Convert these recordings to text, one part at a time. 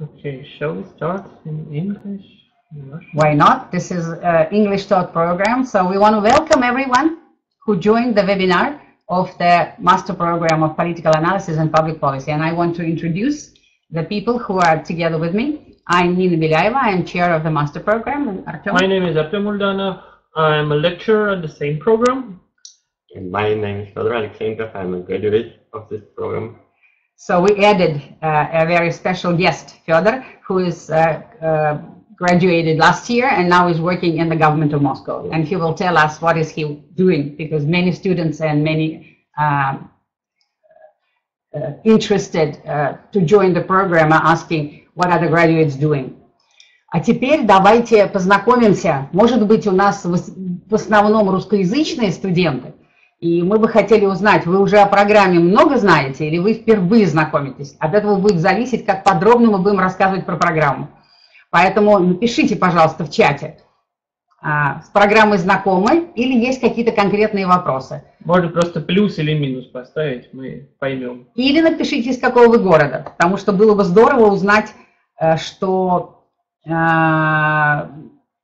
Okay, shall we start in English? Why not? This is uh, English taught program. So we want to welcome everyone who joined the webinar of the Master Program of Political Analysis and Public Policy. And I want to introduce the people who are together with me. I'm Nina Belaeva. I am chair of the Master Program. And Artem. My name is Artem Muldanov. I'm a lecturer at the same program. And my name is Fedor Alexenkov. I'm a graduate of this program. So we added uh, a very special guest, Fyodor, who is uh, uh, graduated last year and now is working in the government of Moscow. And he will tell us what is he doing because many students and many um, uh, interested uh, to join the program are asking what are the graduates doing. А теперь давайте познакомимся. Может быть, у нас в основном русскоязычные студенты, и мы бы хотели узнать, вы уже о программе много знаете или вы впервые знакомитесь? От этого будет зависеть, как подробно мы будем рассказывать про программу. Поэтому напишите, пожалуйста, в чате, а, с программой знакомы или есть какие-то конкретные вопросы. Можно просто плюс или минус поставить, мы поймем. Или напишите, из какого вы города, потому что было бы здорово узнать, э, что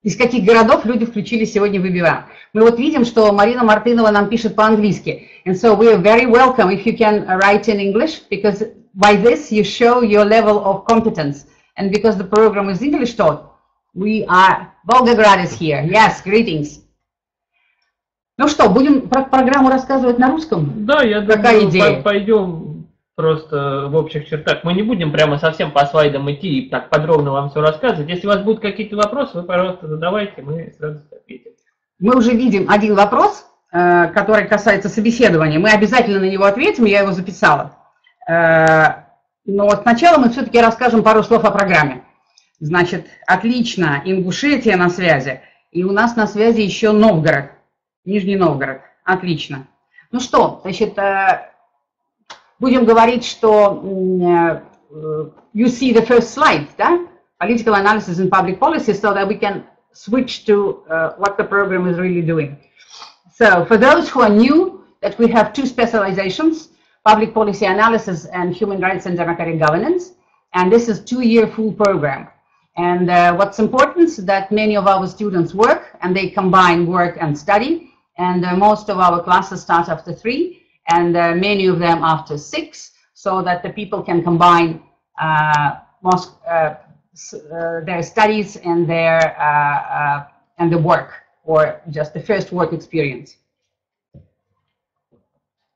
из каких городов люди включили сегодня вебинар. Мы вот видим, что Марина Мартынова нам пишет по-английски. And so we are very welcome if you can write in English, because by this you show your level of competence. And because the program is English taught, we are, Volgograd is here. Yes, greetings. Ну что, будем про программу рассказывать на русском? Да, я Какая думаю, идея? по- пойдем просто в общих чертах. Мы не будем прямо совсем по слайдам идти и так подробно вам все рассказывать. Если у вас будут какие-то вопросы, вы, пожалуйста, задавайте, мы сразу ответим. Мы уже видим один вопрос, э, который касается собеседования. Мы обязательно на него ответим, я его записала. Э, Но сначала мы все-таки расскажем пару слов о программе. Значит, отлично, Ингушетия на связи. И у нас на связи еще Новгород, Нижний Новгород. Отлично. Ну что, значит, э, будем говорить, что м, э, you see the first slide, да? Political analysis and public policy, so that we can switch to uh, what the program is really doing. So for those who are new, that we have two specializations, public policy analysis and human rights and democratic governance. And this is two-year full program. And uh, what's important is that many of our students work and they combine work and study. And uh, most of our classes start after three And uh, many of them after six so that the people can combine uh, most, uh, uh, their studies and their uh, uh, and the work or just the first work experience.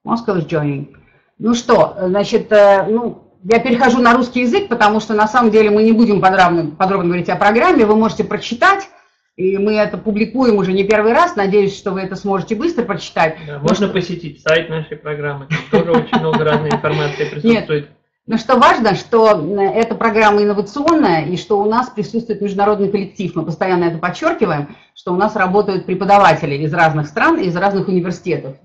Moscow is joining. Ну что, значит, э, ну, я перехожу на русский язык, потому что на самом деле мы не будем подробно, подробно говорить о программе, вы можете прочитать, и мы это публикуем уже не первый раз, надеюсь, что вы это сможете быстро прочитать. Да, можно посетить сайт нашей программы, там тоже очень много разной информации присутствует. Но что важно, что м, эта программа инновационная, и что у нас присутствует международный коллектив. Мы постоянно это подчеркиваем, что у нас работают преподаватели из разных стран, из разных университетов.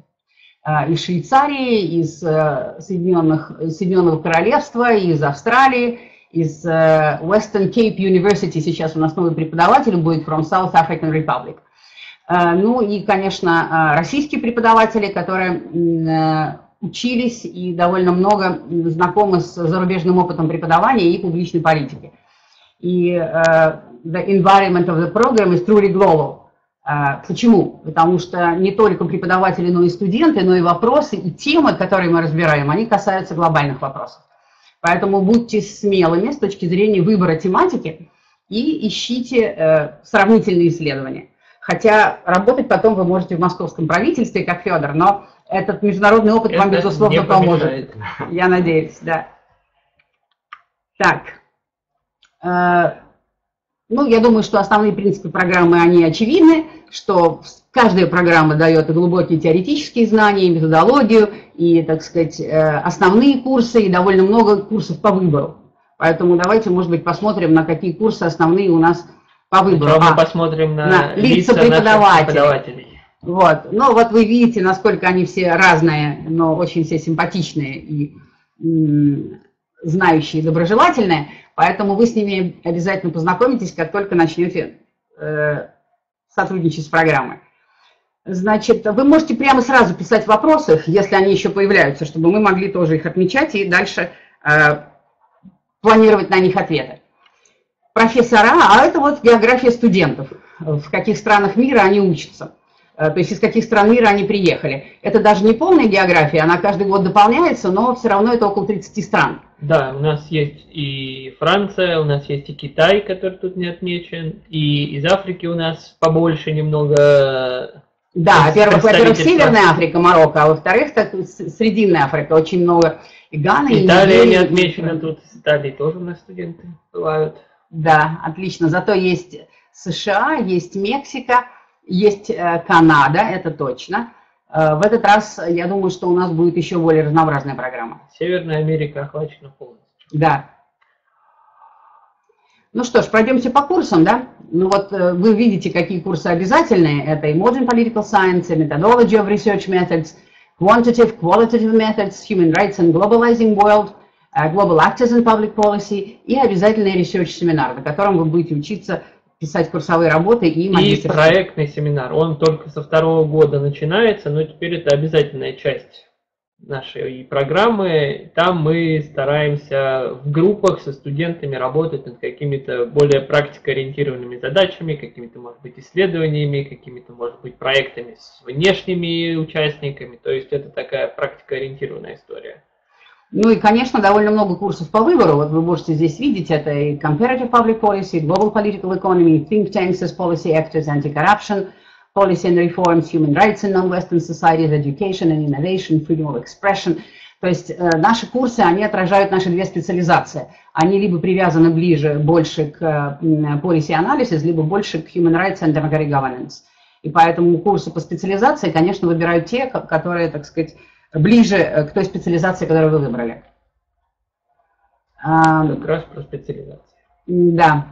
А, Из Швейцарии, из э, Соединенных, Соединенного Королевства, из Австралии, из э, Western Cape University. Сейчас у нас новый преподаватель будет from South African Republic. Э, Ну и, конечно, э, российские преподаватели, которые учились и довольно много знакомы с зарубежным опытом преподавания и публичной политики. И the environment of the program is truly global. Почему? Потому что не только преподаватели, но и студенты, но и вопросы, и темы, которые мы разбираем, они касаются глобальных вопросов. Поэтому будьте смелыми с точки зрения выбора тематики и ищите э, сравнительные исследования. Хотя работать потом вы можете в московском правительстве, как Федор, но этот международный опыт вам, Это безусловно, не поможет. Я надеюсь, да. Так. Ну, я думаю, что основные принципы программы, они очевидны, что каждая программа дает и глубокие теоретические знания, и методологию, и, так сказать, э, основные курсы, и довольно много курсов по выбору. Поэтому давайте, может быть, посмотрим, на какие курсы основные у нас по выбору. Сначала мы А, посмотрим на, на лица лица преподавателей. преподавателей. вот. Ну, вот вы видите, насколько они все разные, но очень все симпатичные и знающие, и доброжелательные. Поэтому вы с ними обязательно познакомитесь, как только начнете э, сотрудничать с программой. Значит, вы можете прямо сразу писать вопросы, если они еще появляются, чтобы мы могли тоже их отмечать и дальше э, планировать на них ответы. профессора, а это вот география студентов, в каких странах мира они учатся. Э, то есть из каких стран мира они приехали. Это даже не полная география, она каждый год дополняется, но все равно это около 30 стран. Да, у нас есть и Франция, у нас есть и Китай, который тут не отмечен, и из Африки у нас побольше немного. Да, во-первых, во-первых, Северная Африка, Марокко, а во-вторых, так, Срединная Африка, очень много. И Гана, Италия и не отмечена тут, с Италии тоже у нас студенты бывают. Да, отлично. Зато есть США, есть Мексика, есть э, Канада, это точно. Э, в этот раз, я думаю, что у нас будет еще более разнообразная программа. Северная Америка охвачена полностью. Да. Ну что ж, пройдемте по курсам, да? Ну вот э, вы видите, какие курсы обязательные. Это и Modern Political Science, Methodology of Research Methods, Quantitative, Qualitative Methods, Human Rights and Globalizing World, Global Actors in Public Policy и обязательный research семинар, на котором вы будете учиться писать курсовые работы и магистрские. И проектный семинар. Он только со второго года начинается, но теперь это обязательная часть нашей программы. Там мы стараемся в группах со студентами работать над какими-то более практикоориентированными задачами, какими-то, может быть, исследованиями, какими-то, может быть, проектами с внешними участниками. То есть это такая практикоориентированная история. Ну и, конечно, довольно много курсов по выбору. Вот вы можете здесь видеть, это и Comparative Public Policy, Global Political Economy, Think Tanks as Policy Actors, Anti-Corruption, Policy and Reforms, Human Rights in Non-Western Societies, Education and Innovation, Freedom of Expression. То есть э, наши курсы, они отражают наши две специализации. Они либо привязаны ближе, больше к э, Policy Analysis, либо больше к Human Rights and Democratic Governance. И поэтому курсы по специализации, конечно, выбирают те, которые, так сказать, ближе э, к той специализации, которую вы выбрали. Как раз про специализацию. Да.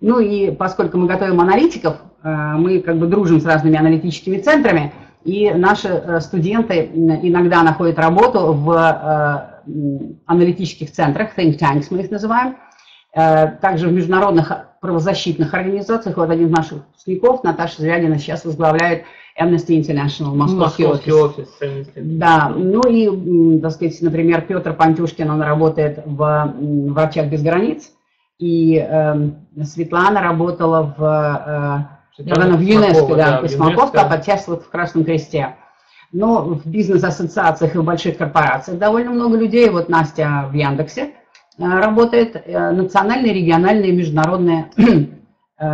Ну и поскольку мы готовим аналитиков, э, мы как бы дружим с разными аналитическими центрами, и наши э, студенты иногда находят работу в аналитических центрах, think tanks мы их называем, также в международных правозащитных организациях. Вот один из наших выпускников, Наташа Звягина, сейчас возглавляет Amnesty International, московский, московский офис. офис да, ну и, так сказать, например, Петр Пантюшкин, он работает в «Врачах без границ», и э, Светлана работала в, э, в ЮНЕСКО, да, да, Смолковка, подчаствует в Красном Кресте. Но в бизнес-ассоциациях и в больших корпорациях довольно много людей. Вот Настя в Яндексе э, работает, э, национальные, региональные, международные э,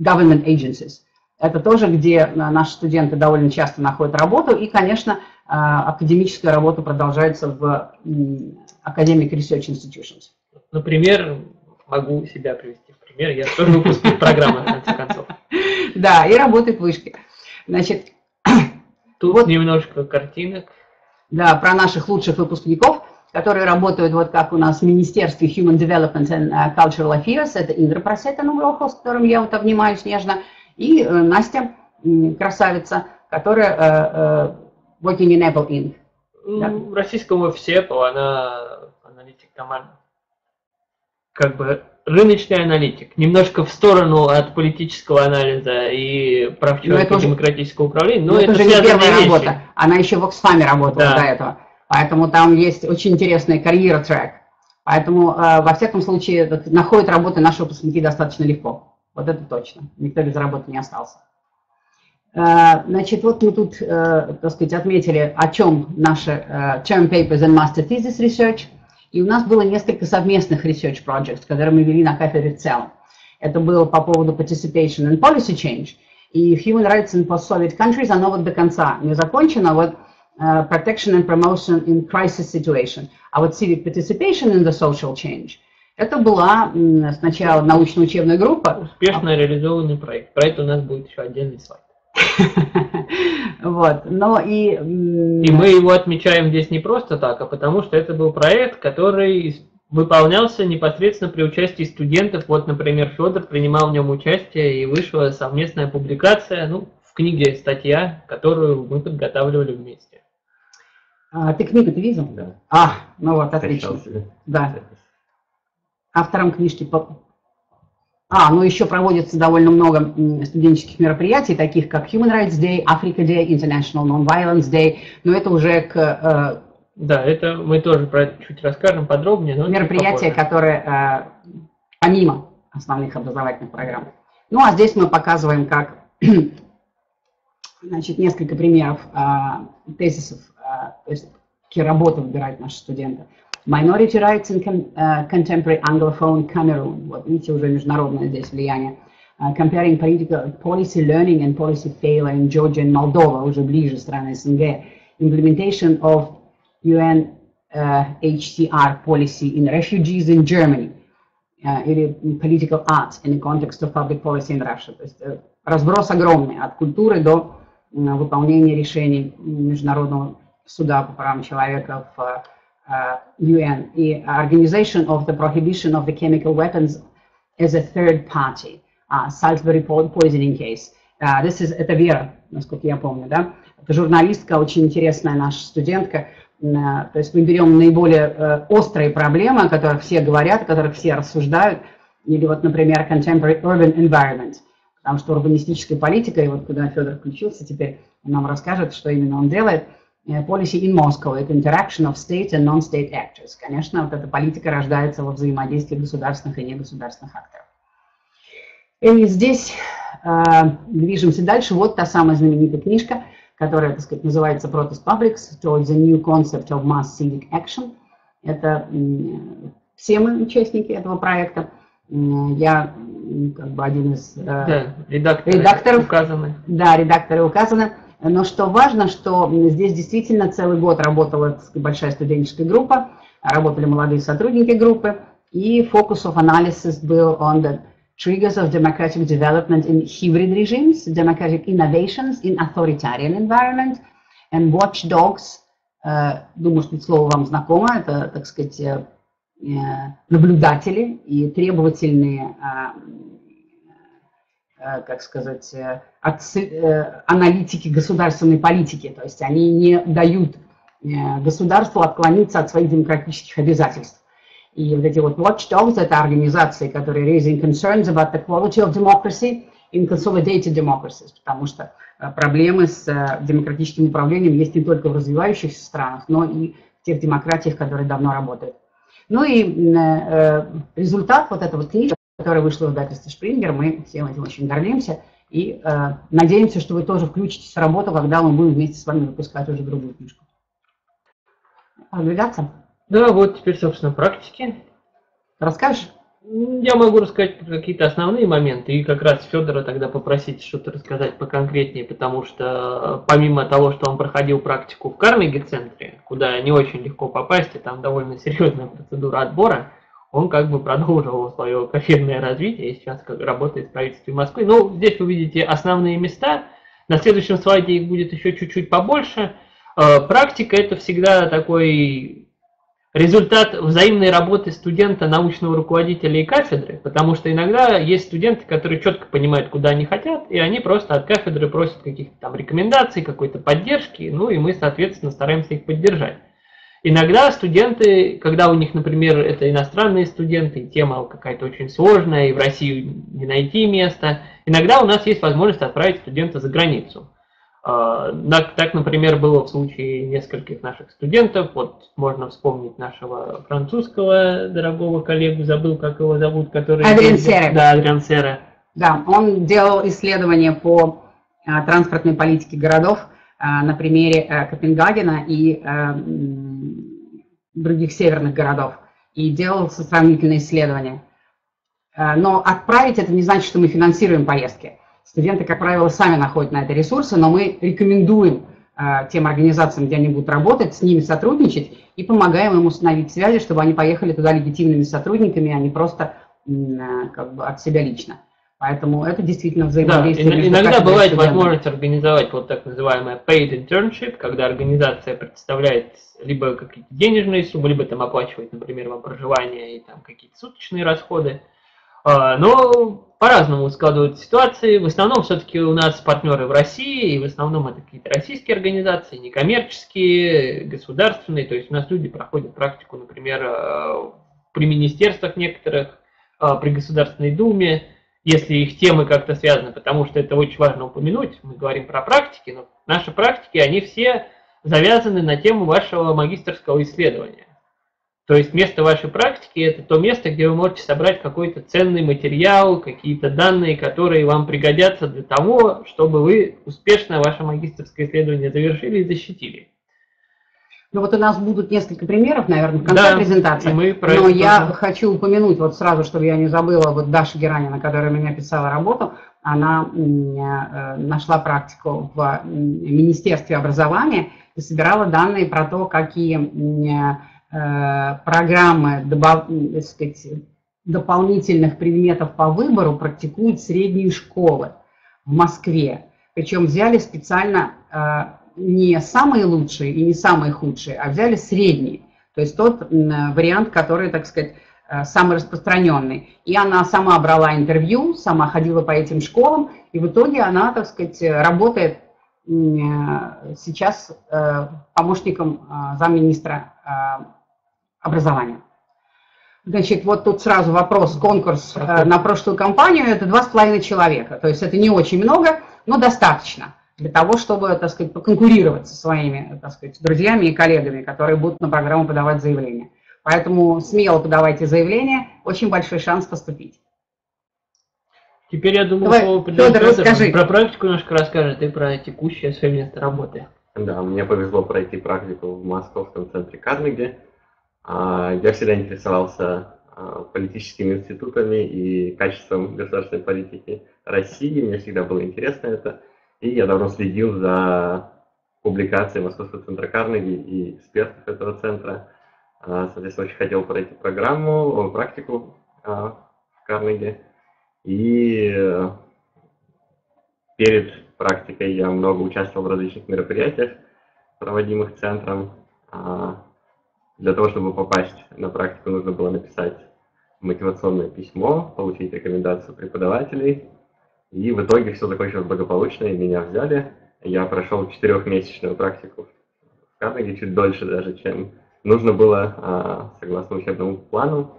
government agencies. Это тоже, где наши студенты довольно часто находят работу. И, конечно, а, академическая работа продолжается в Academic Research Institutions. Например, могу себя привести в пример. Я тоже выпускник программы, в конце концов. Да, и работает в вышке. Значит, Тут вот, немножко картинок. Да, про наших лучших выпускников, которые работают вот как у нас в Министерстве Human Development and uh, Cultural Affairs. Это Индра Просета с которым я вот обнимаюсь нежно и э, Настя, красавица, которая э, э, working in Apple Inc. Да? В российском офисе Apple она аналитик там как бы рыночный аналитик, немножко в сторону от политического анализа и прав человека демократического управления, но, но это, это же не первая вещи. работа, она еще в Оксфаме работала да. до этого, поэтому там есть очень интересный карьера-трек, поэтому во всяком случае находят работы наши выпускники достаточно легко. Вот это точно. Никто без работы не остался. Э, значит, вот мы тут, э, так сказать, отметили, о чем наши э, term papers and master thesis research. И у нас было несколько совместных research projects, которые мы вели на кафедре в целом. Это было по поводу participation and policy change. И human rights in post-Soviet countries, оно вот до конца не закончено. Вот protection and promotion in crisis situation. А вот civic participation in the social change – это была сначала научно-учебная группа. Успешно а... реализованный проект. Про это у нас будет еще отдельный слайд. Вот, но и... И мы его отмечаем здесь не просто так, а потому что это был проект, который выполнялся непосредственно при участии студентов. Вот, например, Федор принимал в нем участие и вышла совместная публикация, ну, в книге статья, которую мы подготавливали вместе. А, ты книгу ты видел? Да. А, ну вот, отлично. Да автором книжки. А, ну еще проводится довольно много студенческих мероприятий, таких как Human Rights Day, Africa Day, International Non-Violence Day, но это уже к... Э, да, это мы тоже про это чуть расскажем подробнее. Но мероприятия, которые э, помимо основных образовательных программ. Ну а здесь мы показываем, как значит, несколько примеров а, тезисов, то есть какие работы выбирают наши студенты. Minority Rights in uh, Contemporary Anglophone Cameroon. Вот видите, уже международное здесь влияние. Uh, comparing political policy learning and policy failure in Georgia and Moldova, уже ближе страны СНГ. Implementation of UN uh, HCR policy in refugees in Germany. Uh, или political arts in the context of public policy in Russia. То есть uh, разброс огромный от культуры до uh, выполнения решений Международного суда по правам человека в uh, UN, the Organization of the Prohibition of the Chemical Weapons as a third party, uh, Salisbury poisoning case. Uh, this is, это Вера, насколько я помню, да? Это журналистка, очень интересная наша студентка. Uh, то есть мы берем наиболее uh, острые проблемы, о которых все говорят, о которых все рассуждают. Или вот, например, contemporary urban environment. Потому что урбанистическая политика, и вот куда Федор включился, теперь он нам расскажет, что именно он делает – policy in Moscow, это interaction of state and non-state actors. Конечно, вот эта политика рождается во взаимодействии государственных и негосударственных акторов. И здесь э, движемся дальше. Вот та самая знаменитая книжка, которая, так сказать, называется Protest Publics, Towards a New Concept of Mass Civic Action. Это э, все мы участники этого проекта. Я как бы один из э, да, редакторы редакторов. Указаны. Да, редакторы указаны. Но что важно, что здесь действительно целый год работала большая студенческая группа, работали молодые сотрудники группы, и focus of analysis был on the triggers of democratic development in hybrid regimes, democratic innovations in authoritarian environment, and watchdogs, э, думаю, что это слово вам знакомо, это, так сказать, э, э, наблюдатели и требовательные Э, как сказать, э, э, аналитики государственной политики. То есть они не дают государству отклониться от своих демократических обязательств. И вот эти вот watchdogs – это организации, которые raising concerns about the quality of democracy in consolidated democracies, потому что проблемы с демократическим управлением есть не только в развивающихся странах, но и в тех демократиях, которые давно работают. Ну и результат вот этого книги которая вышла в издательстве Шпрингер. Мы всем этим очень гордимся и э, надеемся, что вы тоже включитесь в работу, когда мы будем вместе с вами выпускать уже другую книжку. Продвигаться? Да, вот теперь, собственно, практики. Расскажешь? Я могу рассказать какие-то основные моменты и как раз Федора тогда попросить что-то рассказать поконкретнее, потому что помимо того, что он проходил практику в Карнеги-центре, куда не очень легко попасть, и там довольно серьезная процедура отбора, он как бы продолжил свое карьерное развитие и сейчас как работает в правительстве Москвы. Ну, здесь вы видите основные места. На следующем слайде их будет еще чуть-чуть побольше. Э, практика это всегда такой результат взаимной работы студента, научного руководителя и кафедры, потому что иногда есть студенты, которые четко понимают, куда они хотят, и они просто от кафедры просят каких-то там рекомендаций, какой-то поддержки, ну и мы, соответственно, стараемся их поддержать. Иногда студенты, когда у них, например, это иностранные студенты, тема какая-то очень сложная, и в Россию не найти места, иногда у нас есть возможность отправить студента за границу. А, так, например, было в случае нескольких наших студентов. Вот можно вспомнить нашего французского дорогого коллегу, забыл, как его зовут, который... Адриан Сере. Да, Адриан Сере. Да, он делал исследования по а, транспортной политике городов а, на примере а, Копенгагена и а, других северных городов и делал сравнительные исследования. Э, но отправить это не значит, что мы финансируем поездки. Студенты, как правило, сами находят на это ресурсы, но мы рекомендуем э, тем организациям, где они будут работать, с ними сотрудничать и помогаем им установить связи, чтобы они поехали туда легитимными сотрудниками, а не просто э, как бы от себя лично. Поэтому это действительно взаимодействие. Да, иногда бывает возможность организовать вот так называемое paid internship, когда организация представляет либо какие-то денежные суммы, либо там оплачивает, например, вам проживание и там какие-то суточные расходы. А, но по-разному складываются ситуации. В основном все-таки у нас партнеры в России, и в основном это какие-то российские организации, некоммерческие, государственные. То есть у нас люди проходят практику, например, э, при министерствах некоторых, э, при Государственной Думе, если их темы как-то связаны, потому что это очень важно упомянуть. Мы говорим про практики, но наши практики, они все завязаны на тему вашего магистрского исследования. То есть место вашей практики – это то место, где вы можете собрать какой-то ценный материал, какие-то данные, которые вам пригодятся для того, чтобы вы успешно ваше магистрское исследование завершили и защитили. Ну вот у нас будут несколько примеров, наверное, в конце Да, презентации. мы про Но я тоже. хочу упомянуть вот сразу, чтобы я не забыла, вот Даша Геранина, которая меня писала работу, она э, нашла практику в Министерстве образования и собирала данные про то, какие э, программы добав- м, так сказать, дополнительных предметов по выбору практикуют средние школы в Москве. Причем взяли специально э, не самые лучшие и не самые худшие, а взяли средние. То есть тот вариант, который, так сказать, э, самый распространенный. И она сама брала интервью, сама ходила по этим школам, и в итоге она, так сказать, работает э, сейчас э, помощником замминистра образования. Значит, вот тут сразу вопрос, конкурс на прошлую кампанию, это два с половиной человека. То есть это не очень много, но достаточно для того, чтобы, так сказать, поконкурировать со своими, так сказать, друзьями и коллегами, которые будут на программу подавать заявление. Поэтому смело подавайте заявление, очень большой шанс поступить. Теперь, я думаю, Давай, слово Фёдор, Фёдор. расскажи. Про практику немножко расскажет и про текущее свое место работы. Да, мне повезло пройти практику в Московском центре Карнеги. А, Я всегда интересовался а, политическими институтами и качеством государственной политики России. Мне всегда было интересно это. И я давно следил за публикацией Московского центра Карнеги и экспертов этого центра. А, Соответственно, очень хотел пройти программу, о, практику а, в Карнеги. И э, перед практикой я много участвовал в различных мероприятиях, проводимых центром. А, Для того, чтобы попасть на практику, нужно было написать мотивационное письмо, получить рекомендацию преподавателей. И в итоге все закончилось благополучно, и меня взяли. Я прошел четырехмесячную практику в Карнеге, чуть дольше даже, чем нужно было, а, согласно учебному плану.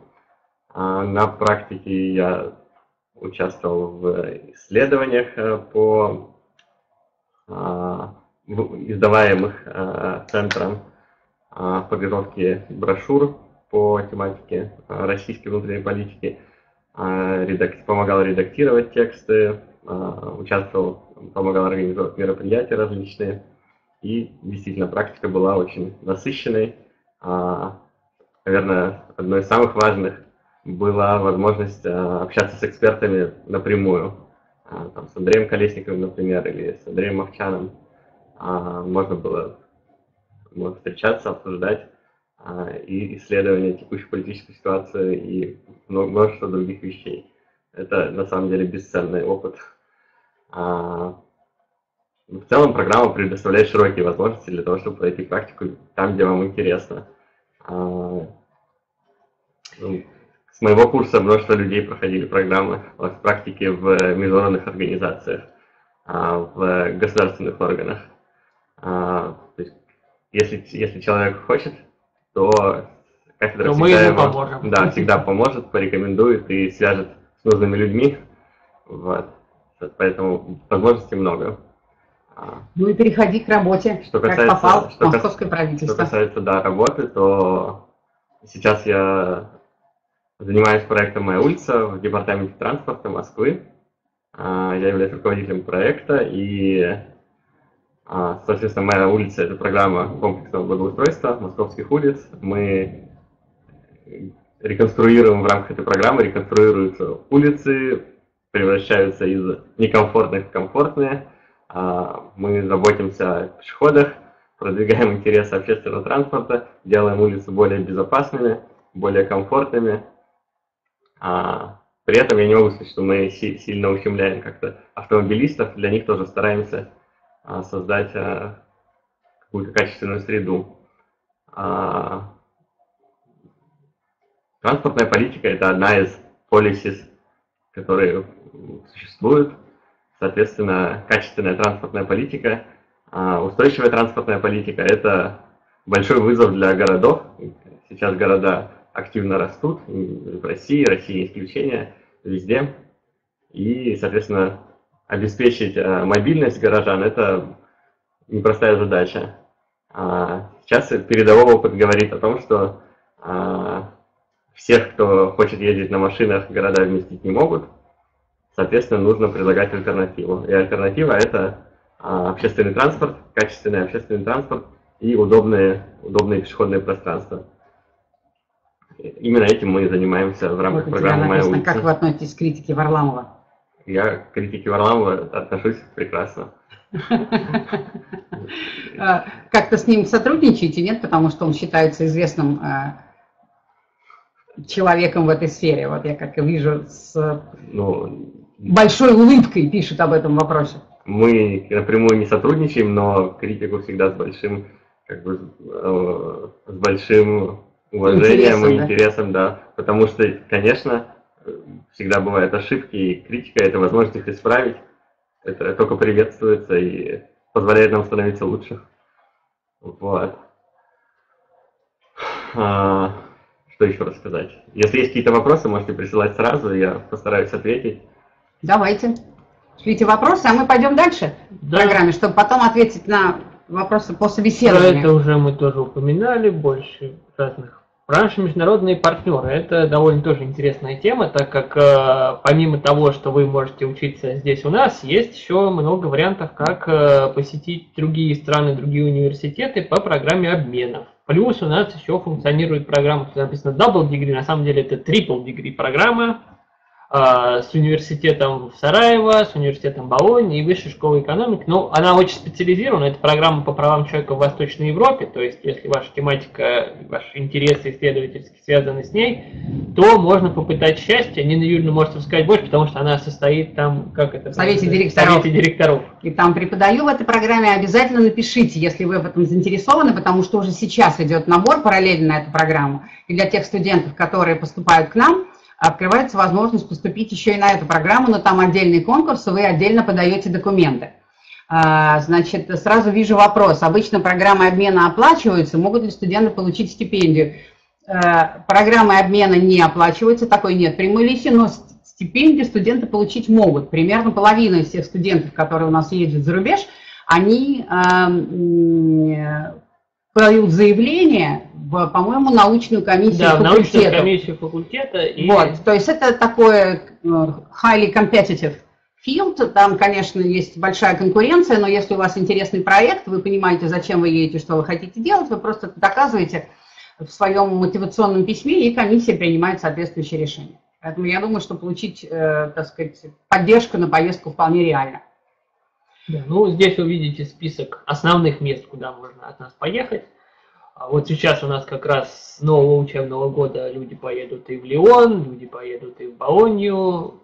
А, На практике я участвовал в исследованиях э, по а, издаваемых а, центром подготовки брошюр по тематике а, российской внутренней политики, редак- помогал редактировать тексты, а, участвовал, помогал организовать мероприятия различные. И действительно, практика была очень насыщенной. А, Наверное, одной из самых важных была возможность а, общаться с экспертами напрямую. А, Там, с Андреем Колесниковым, например, или с Андреем Мовчаном. А, Можно было встречаться, обсуждать а, и исследование текущей политической ситуации и мно- множество других вещей. Это на самом деле бесценный опыт. А, В целом программа предоставляет широкие возможности для того, чтобы пройти практику там, где вам интересно. А, ну, С моего курса множество людей проходили программы в практике в международных организациях, а, в государственных органах. А, если, если человек хочет, то кафедра То мы всегда ему его- поможем. Да, всегда поможет, порекомендует и свяжет с нужными людьми. Вот. Поэтому возможностей много. А, Ну и переходи к работе, Что как касается- попал в что московское Что правительство. касается да, работы, то сейчас я занимаюсь проектом «Моя улица» в департаменте транспорта Москвы. А, Я являюсь руководителем проекта, и, соответственно, «Моя улица» — это программа комплексного благоустройства московских улиц. Мы реконструируем в рамках этой программы, реконструируются улицы, превращаются из некомфортных в комфортные. А, Мы заботимся о пешеходах, продвигаем интересы общественного транспорта, делаем улицы более безопасными, более комфортными. А, При этом я не могу сказать, что мы си- сильно ущемляем как-то автомобилистов, для них тоже стараемся а, создать а, какую-то качественную среду. А, Транспортная политика – это одна из policies, которые существуют. Соответственно, качественная транспортная политика, а, устойчивая транспортная политика – это большой вызов для городов. Сейчас города активно растут в России, Россия исключение, везде. И, соответственно, обеспечить а, мобильность горожан – это непростая задача. А, Сейчас передовой опыт говорит о том, что а, всех, кто хочет ездить на машинах, города вместить не могут. Соответственно, нужно предлагать альтернативу. И альтернатива – это а, общественный транспорт, качественный общественный транспорт и удобные, удобные пешеходные пространства. Именно этим мы и занимаемся в рамках вот программы «Моя улица». Как вы относитесь к критике Варламова? Я к критике Варламова отношусь прекрасно. А, как-то с ним сотрудничаете, нет? Потому что он считается известным а, человеком в этой сфере. Вот я как вижу с ну, большой улыбкой пишет об этом вопросе. Мы напрямую не сотрудничаем, но критику всегда с большим, как бы, э, с большим уважением интересом, и интересом, да. да. Потому что, конечно, всегда бывают ошибки, и критика – это возможность их исправить. Это только приветствуется и позволяет нам становиться лучше. Вот. А, что еще рассказать? Если есть какие-то вопросы, можете присылать сразу, я постараюсь ответить. Давайте. Шлите вопросы, а мы пойдем дальше да. в программе, чтобы потом ответить на вопросы по собеседованию. Про это уже мы тоже упоминали, больше разных наши международные партнеры. Это довольно тоже интересная тема, так как э, помимо того, что вы можете учиться здесь у нас, есть еще много вариантов, как э, посетить другие страны, другие университеты по программе обменов. Плюс у нас еще функционирует программа, тут написано Double Degree, на самом деле это Triple Degree программа, с университетом в Сараево, с университетом Болонь и высшей школой экономики. Но она очень специализирована, это программа по правам человека в Восточной Европе, то есть если ваша тематика, ваши интересы исследовательские связаны с ней, то можно попытать счастье. Нина Юрьевна может рассказать больше, потому что она состоит там, как это? В Совете директоров. Совете директоров. И там преподаю в этой программе, обязательно напишите, если вы в этом заинтересованы, потому что уже сейчас идет набор параллельно на эту программу. И для тех студентов, которые поступают к нам, открывается возможность поступить еще и на эту программу, но там отдельный конкурс, вы отдельно подаете документы. А, значит, сразу вижу вопрос. Обычно программы обмена оплачиваются, могут ли студенты получить стипендию? А, программы обмена не оплачиваются, такой нет прямой лиси, но стипендию студенты получить могут. Примерно половина из всех студентов, которые у нас ездят за рубеж, они подают заявление по-моему, научную комиссию да, факультета. научную комиссию факультета. И... Вот, то есть это такое э, highly competitive field, там, конечно, есть большая конкуренция, но если у вас интересный проект, вы понимаете, зачем вы едете, что вы хотите делать, вы просто доказываете в своем мотивационном письме, и комиссия принимает соответствующее решение. Поэтому я думаю, что получить, э, так сказать, поддержку на поездку вполне реально. Да, ну, здесь вы видите список основных мест, куда можно от нас поехать. А вот сейчас у нас как раз с нового учебного года люди поедут и в Лион, люди поедут и в Болонью.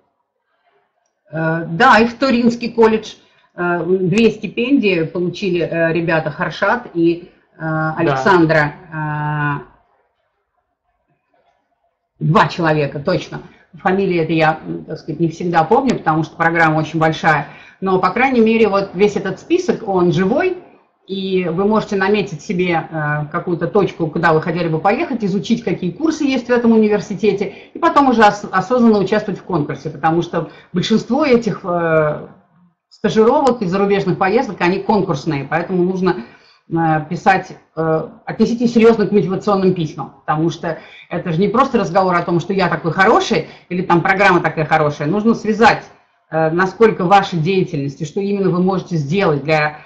Э, да, и в Туринский колледж. Э, две стипендии получили э, ребята Харшат и Александра. Да. Два человека, точно. Фамилии это я, так сказать, не всегда помню, потому что программа очень большая. Но, по крайней мере, вот весь этот список, он живой, и вы можете наметить себе э, какую-то точку, куда вы хотели бы поехать, изучить, какие курсы есть в этом университете, и потом уже осознанно участвовать в конкурсе, потому что большинство этих э, стажировок и зарубежных поездок, они конкурсные, поэтому нужно э, писать, отнесите серьезно к мотивационным письмам, потому что это же не просто разговор о том, что я такой хороший, или там программа такая хорошая, нужно связать, насколько ваша деятельность и что именно вы можете сделать для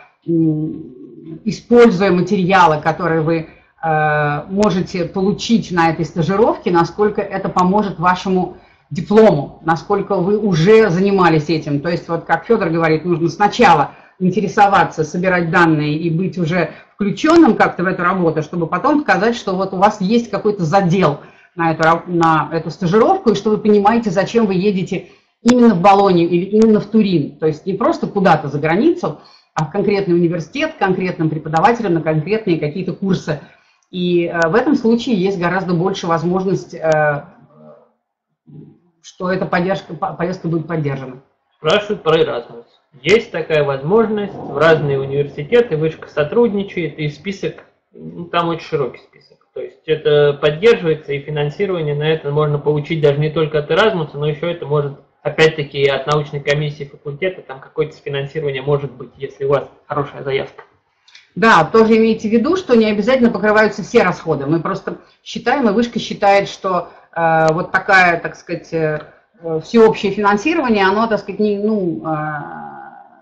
используя материалы, которые вы э, можете получить на этой стажировке, насколько это поможет вашему диплому, насколько вы уже занимались этим. То есть, вот как Федор говорит, нужно сначала интересоваться, собирать данные и быть уже включенным как-то в эту работу, чтобы потом показать, что вот у вас есть какой-то задел на эту, на эту стажировку, и что вы понимаете, зачем вы едете именно в Болонию или именно в Турин. То есть не просто куда-то за границу, в конкретный университет, конкретным преподавателям на конкретные какие-то курсы. И э, в этом случае есть гораздо больше возможность, э, что эта поддержка, поездка будет поддержана. Спрашивают про Erasmus. Есть такая возможность, в разные университеты, вышка сотрудничает, и список, ну, там очень широкий список. То есть это поддерживается, и финансирование на это можно получить даже не только от Erasmus, но еще это может опять-таки от научной комиссии факультета там какое-то финансирование может быть, если у вас хорошая заявка. Да, тоже имейте в виду, что не обязательно покрываются все расходы. Мы просто считаем, и Вышка считает, что э, вот такая, так сказать, э, всеобщее финансирование, оно, так сказать, не, ну, э,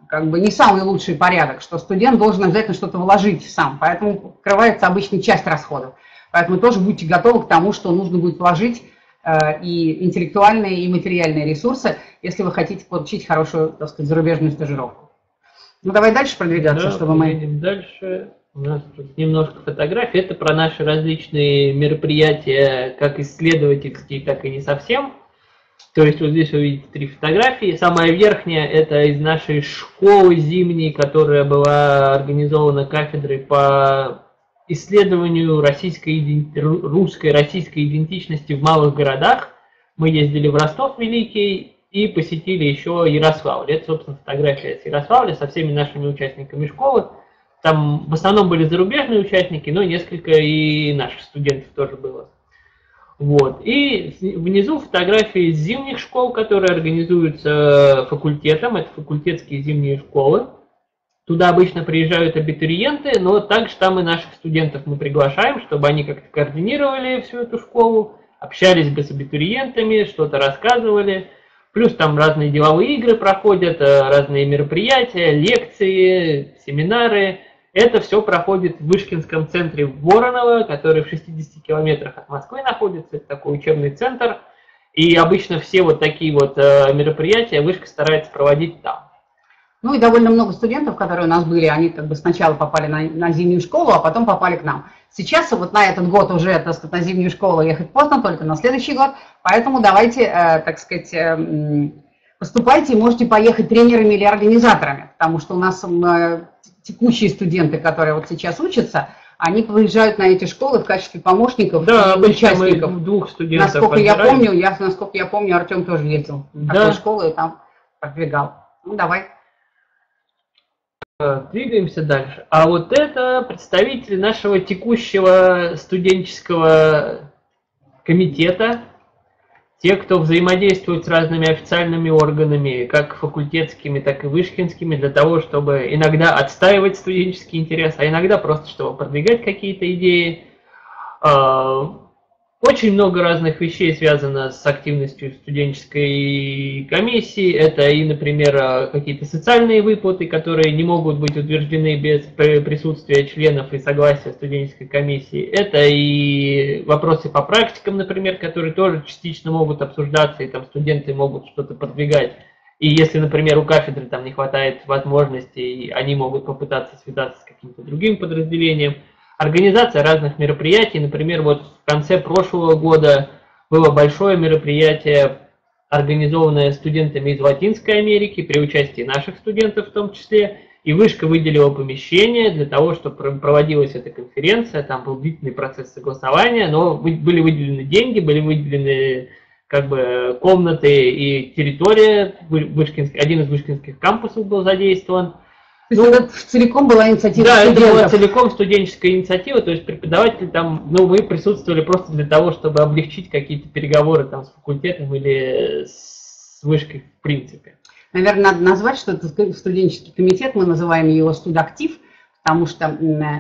как бы не самый лучший порядок, что студент должен обязательно что-то вложить сам, поэтому покрывается обычно часть расходов. Поэтому тоже будьте готовы к тому, что нужно будет вложить э, и интеллектуальные, и материальные ресурсы, если вы хотите получить хорошую, так сказать, зарубежную стажировку. Ну, давай дальше продвигаться, да, чтобы мы... дальше. У нас тут немножко фотографий. Это про наши различные мероприятия, как исследовательские, так и не совсем. То есть вот здесь вы видите три фотографии. Самая верхняя это из нашей школы зимней, которая была организована кафедрой по исследованию российской, русской, российской идентичности в малых городах. Мы ездили в Ростов Великий, и посетили еще Ярославль. Это, собственно, фотография с Ярославля со всеми нашими участниками школы. Там в основном были зарубежные участники, но несколько и наших студентов тоже было. Вот. И внизу фотографии зимних школ, которые организуются факультетом. Это факультетские зимние школы. Туда обычно приезжают абитуриенты, но также там и наших студентов мы приглашаем, чтобы они как-то координировали всю эту школу, общались бы с абитуриентами, что-то рассказывали. Плюс там разные деловые игры проходят, э, разные мероприятия, лекции, семинары. Это все проходит в Вышкинском центре Воронова, который в 60 километрах от Москвы находится. Это такой учебный центр. И обычно все вот такие вот э, мероприятия Вышка старается проводить там. Ну и довольно много студентов, которые у нас были, они как бы сначала попали на, на зимнюю школу, а потом попали к нам. Сейчас вот на этот год уже, так сказать, на зимнюю школу ехать поздно, только на следующий год, поэтому давайте, э, так сказать, э, поступайте и можете поехать тренерами или организаторами, потому что у нас э, текущие студенты, которые вот сейчас учатся, они приезжают на эти школы в качестве помощников да, участников. двух студентов Насколько я помню, я, насколько я помню, Артем тоже ездил в да. такую школу и там продвигал. Ну, давай. Э, двигаемся дальше. А вот это представители нашего текущего студенческого комитета, те, кто взаимодействует с разными официальными органами, как факультетскими, так и вышкинскими, для того, чтобы иногда отстаивать студенческий интерес, а иногда просто чтобы продвигать какие-то идеи. Очень много разных вещей связано с активностью студенческой комиссии. Это и, например, какие-то социальные выплаты, которые не могут быть утверждены без присутствия членов и согласия студенческой комиссии. Это и вопросы по практикам, например, которые тоже частично могут обсуждаться, и там студенты могут что-то продвигать. И если, например, у кафедры там не хватает возможностей, они могут попытаться связаться с каким-то другим подразделением – Организация разных мероприятий, например, вот в конце прошлого года было большое мероприятие, организованное студентами из Латинской Америки при участии наших студентов в том числе, и Вышка выделила помещение для того, чтобы проводилась эта конференция, там был длительный процесс согласования, но были выделены деньги, были выделены как бы комнаты и территория, Вышкинск, один из вышкинских кампусов был задействован, то есть ну, это целиком была инициатива Да, студентов. это была целиком студенческая инициатива, то есть преподаватели там, ну, мы присутствовали просто для того, чтобы облегчить какие-то переговоры там с факультетом или с вышкой в принципе. Наверное, надо назвать, что это студенческий комитет, мы называем его студактив, потому что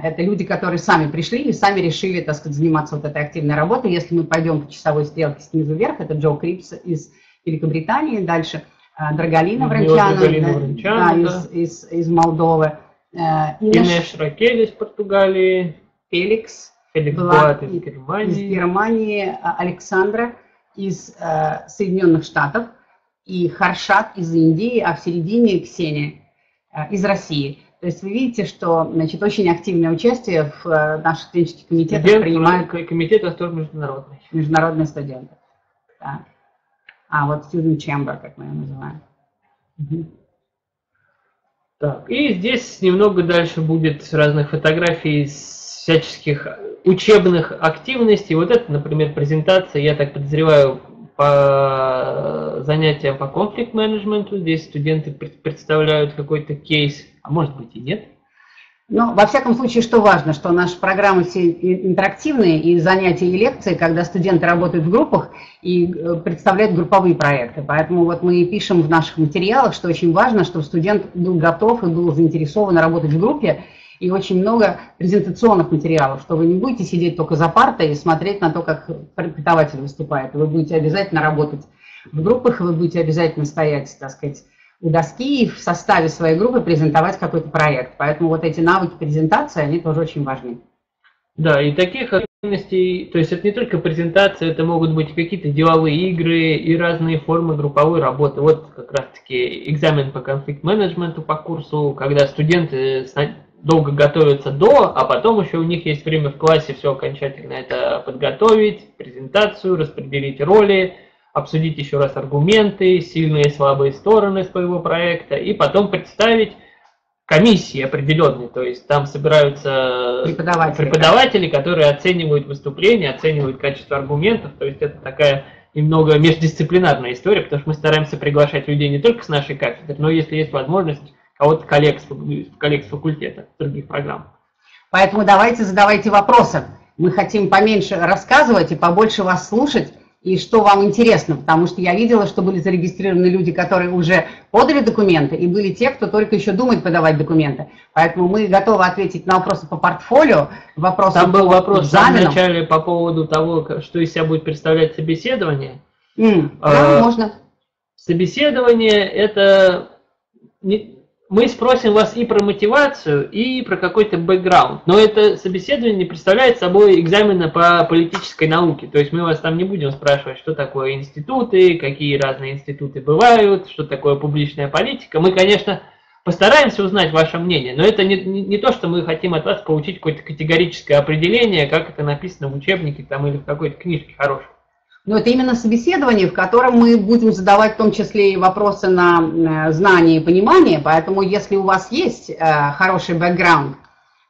это люди, которые сами пришли и сами решили, так сказать, заниматься вот этой активной работой. Если мы пойдем по часовой стрелке снизу вверх, это Джо Крипс из Великобритании, дальше а, Драгалина Вранчана, да, Из, из, из Молдовы. Э, Инеш Ракель из Португалии. Феликс. Феликс Буат из Германии. Из Германии. А, Александра из э, Соединенных Штатов. И Харшат из Индии, а в середине Ксения э, из России. То есть вы видите, что значит, очень активное участие в наших студенческих комитетах Студент, принимают... Комитет тоже международный. Международные студенты. Да. А, вот student chamber, как мы ее называем. Угу. Так, и здесь немного дальше будет разных фотографий с всяческих учебных активностей. Вот это, например, презентация, я так подозреваю, по занятиям по конфликт-менеджменту. Здесь студенты представляют какой-то кейс, а может быть и нет. Ну, во всяком случае, что важно, что наши программы все интерактивные, и занятия, и лекции, когда студенты работают в группах и э, представляют групповые проекты. Поэтому вот мы пишем в наших материалах, что очень важно, чтобы студент был готов и был заинтересован работать в группе, и очень много презентационных материалов, что вы не будете сидеть только за партой и смотреть на то, как преподаватель выступает. Вы будете обязательно работать в группах, вы будете обязательно стоять, так сказать, у доски и в составе своей группы презентовать какой-то проект. Поэтому вот эти навыки презентации, они тоже очень важны. Да, и таких активностей, то есть это не только презентация, это могут быть какие-то деловые игры и разные формы групповой работы. Вот как раз-таки экзамен по конфликт-менеджменту по курсу, когда студенты долго готовятся до, а потом еще у них есть время в классе все окончательно это подготовить, презентацию, распределить роли, обсудить еще раз аргументы, сильные и слабые стороны своего проекта, и потом представить комиссии определенные, то есть там собираются преподаватели, преподаватели да. которые оценивают выступления, оценивают качество аргументов, то есть это такая немного междисциплинарная история, потому что мы стараемся приглашать людей не только с нашей кафедры, но если есть возможность, кого-то коллег, коллег с факультета, с других программ. Поэтому давайте задавайте вопросы. Мы хотим поменьше рассказывать и побольше вас слушать и что вам интересно, потому что я видела, что были зарегистрированы люди, которые уже подали документы, и были те, кто только еще думает подавать документы. Поэтому мы готовы ответить на вопросы по портфолио, вопросы Там был вопрос экзаменам. в начале по поводу того, что из себя будет представлять собеседование. Mm, да, а, можно. Собеседование – это не, мы спросим вас и про мотивацию, и про какой-то бэкграунд. Но это собеседование не представляет собой экзамена по политической науке. То есть мы вас там не будем спрашивать, что такое институты, какие разные институты бывают, что такое публичная политика. Мы, конечно, постараемся узнать ваше мнение, но это не, не, не то, что мы хотим от вас получить какое-то категорическое определение, как это написано в учебнике там, или в какой-то книжке хорошей. Но это именно собеседование, в котором мы будем задавать в том числе и вопросы на э, знание и понимание. Поэтому если у вас есть э, хороший бэкграунд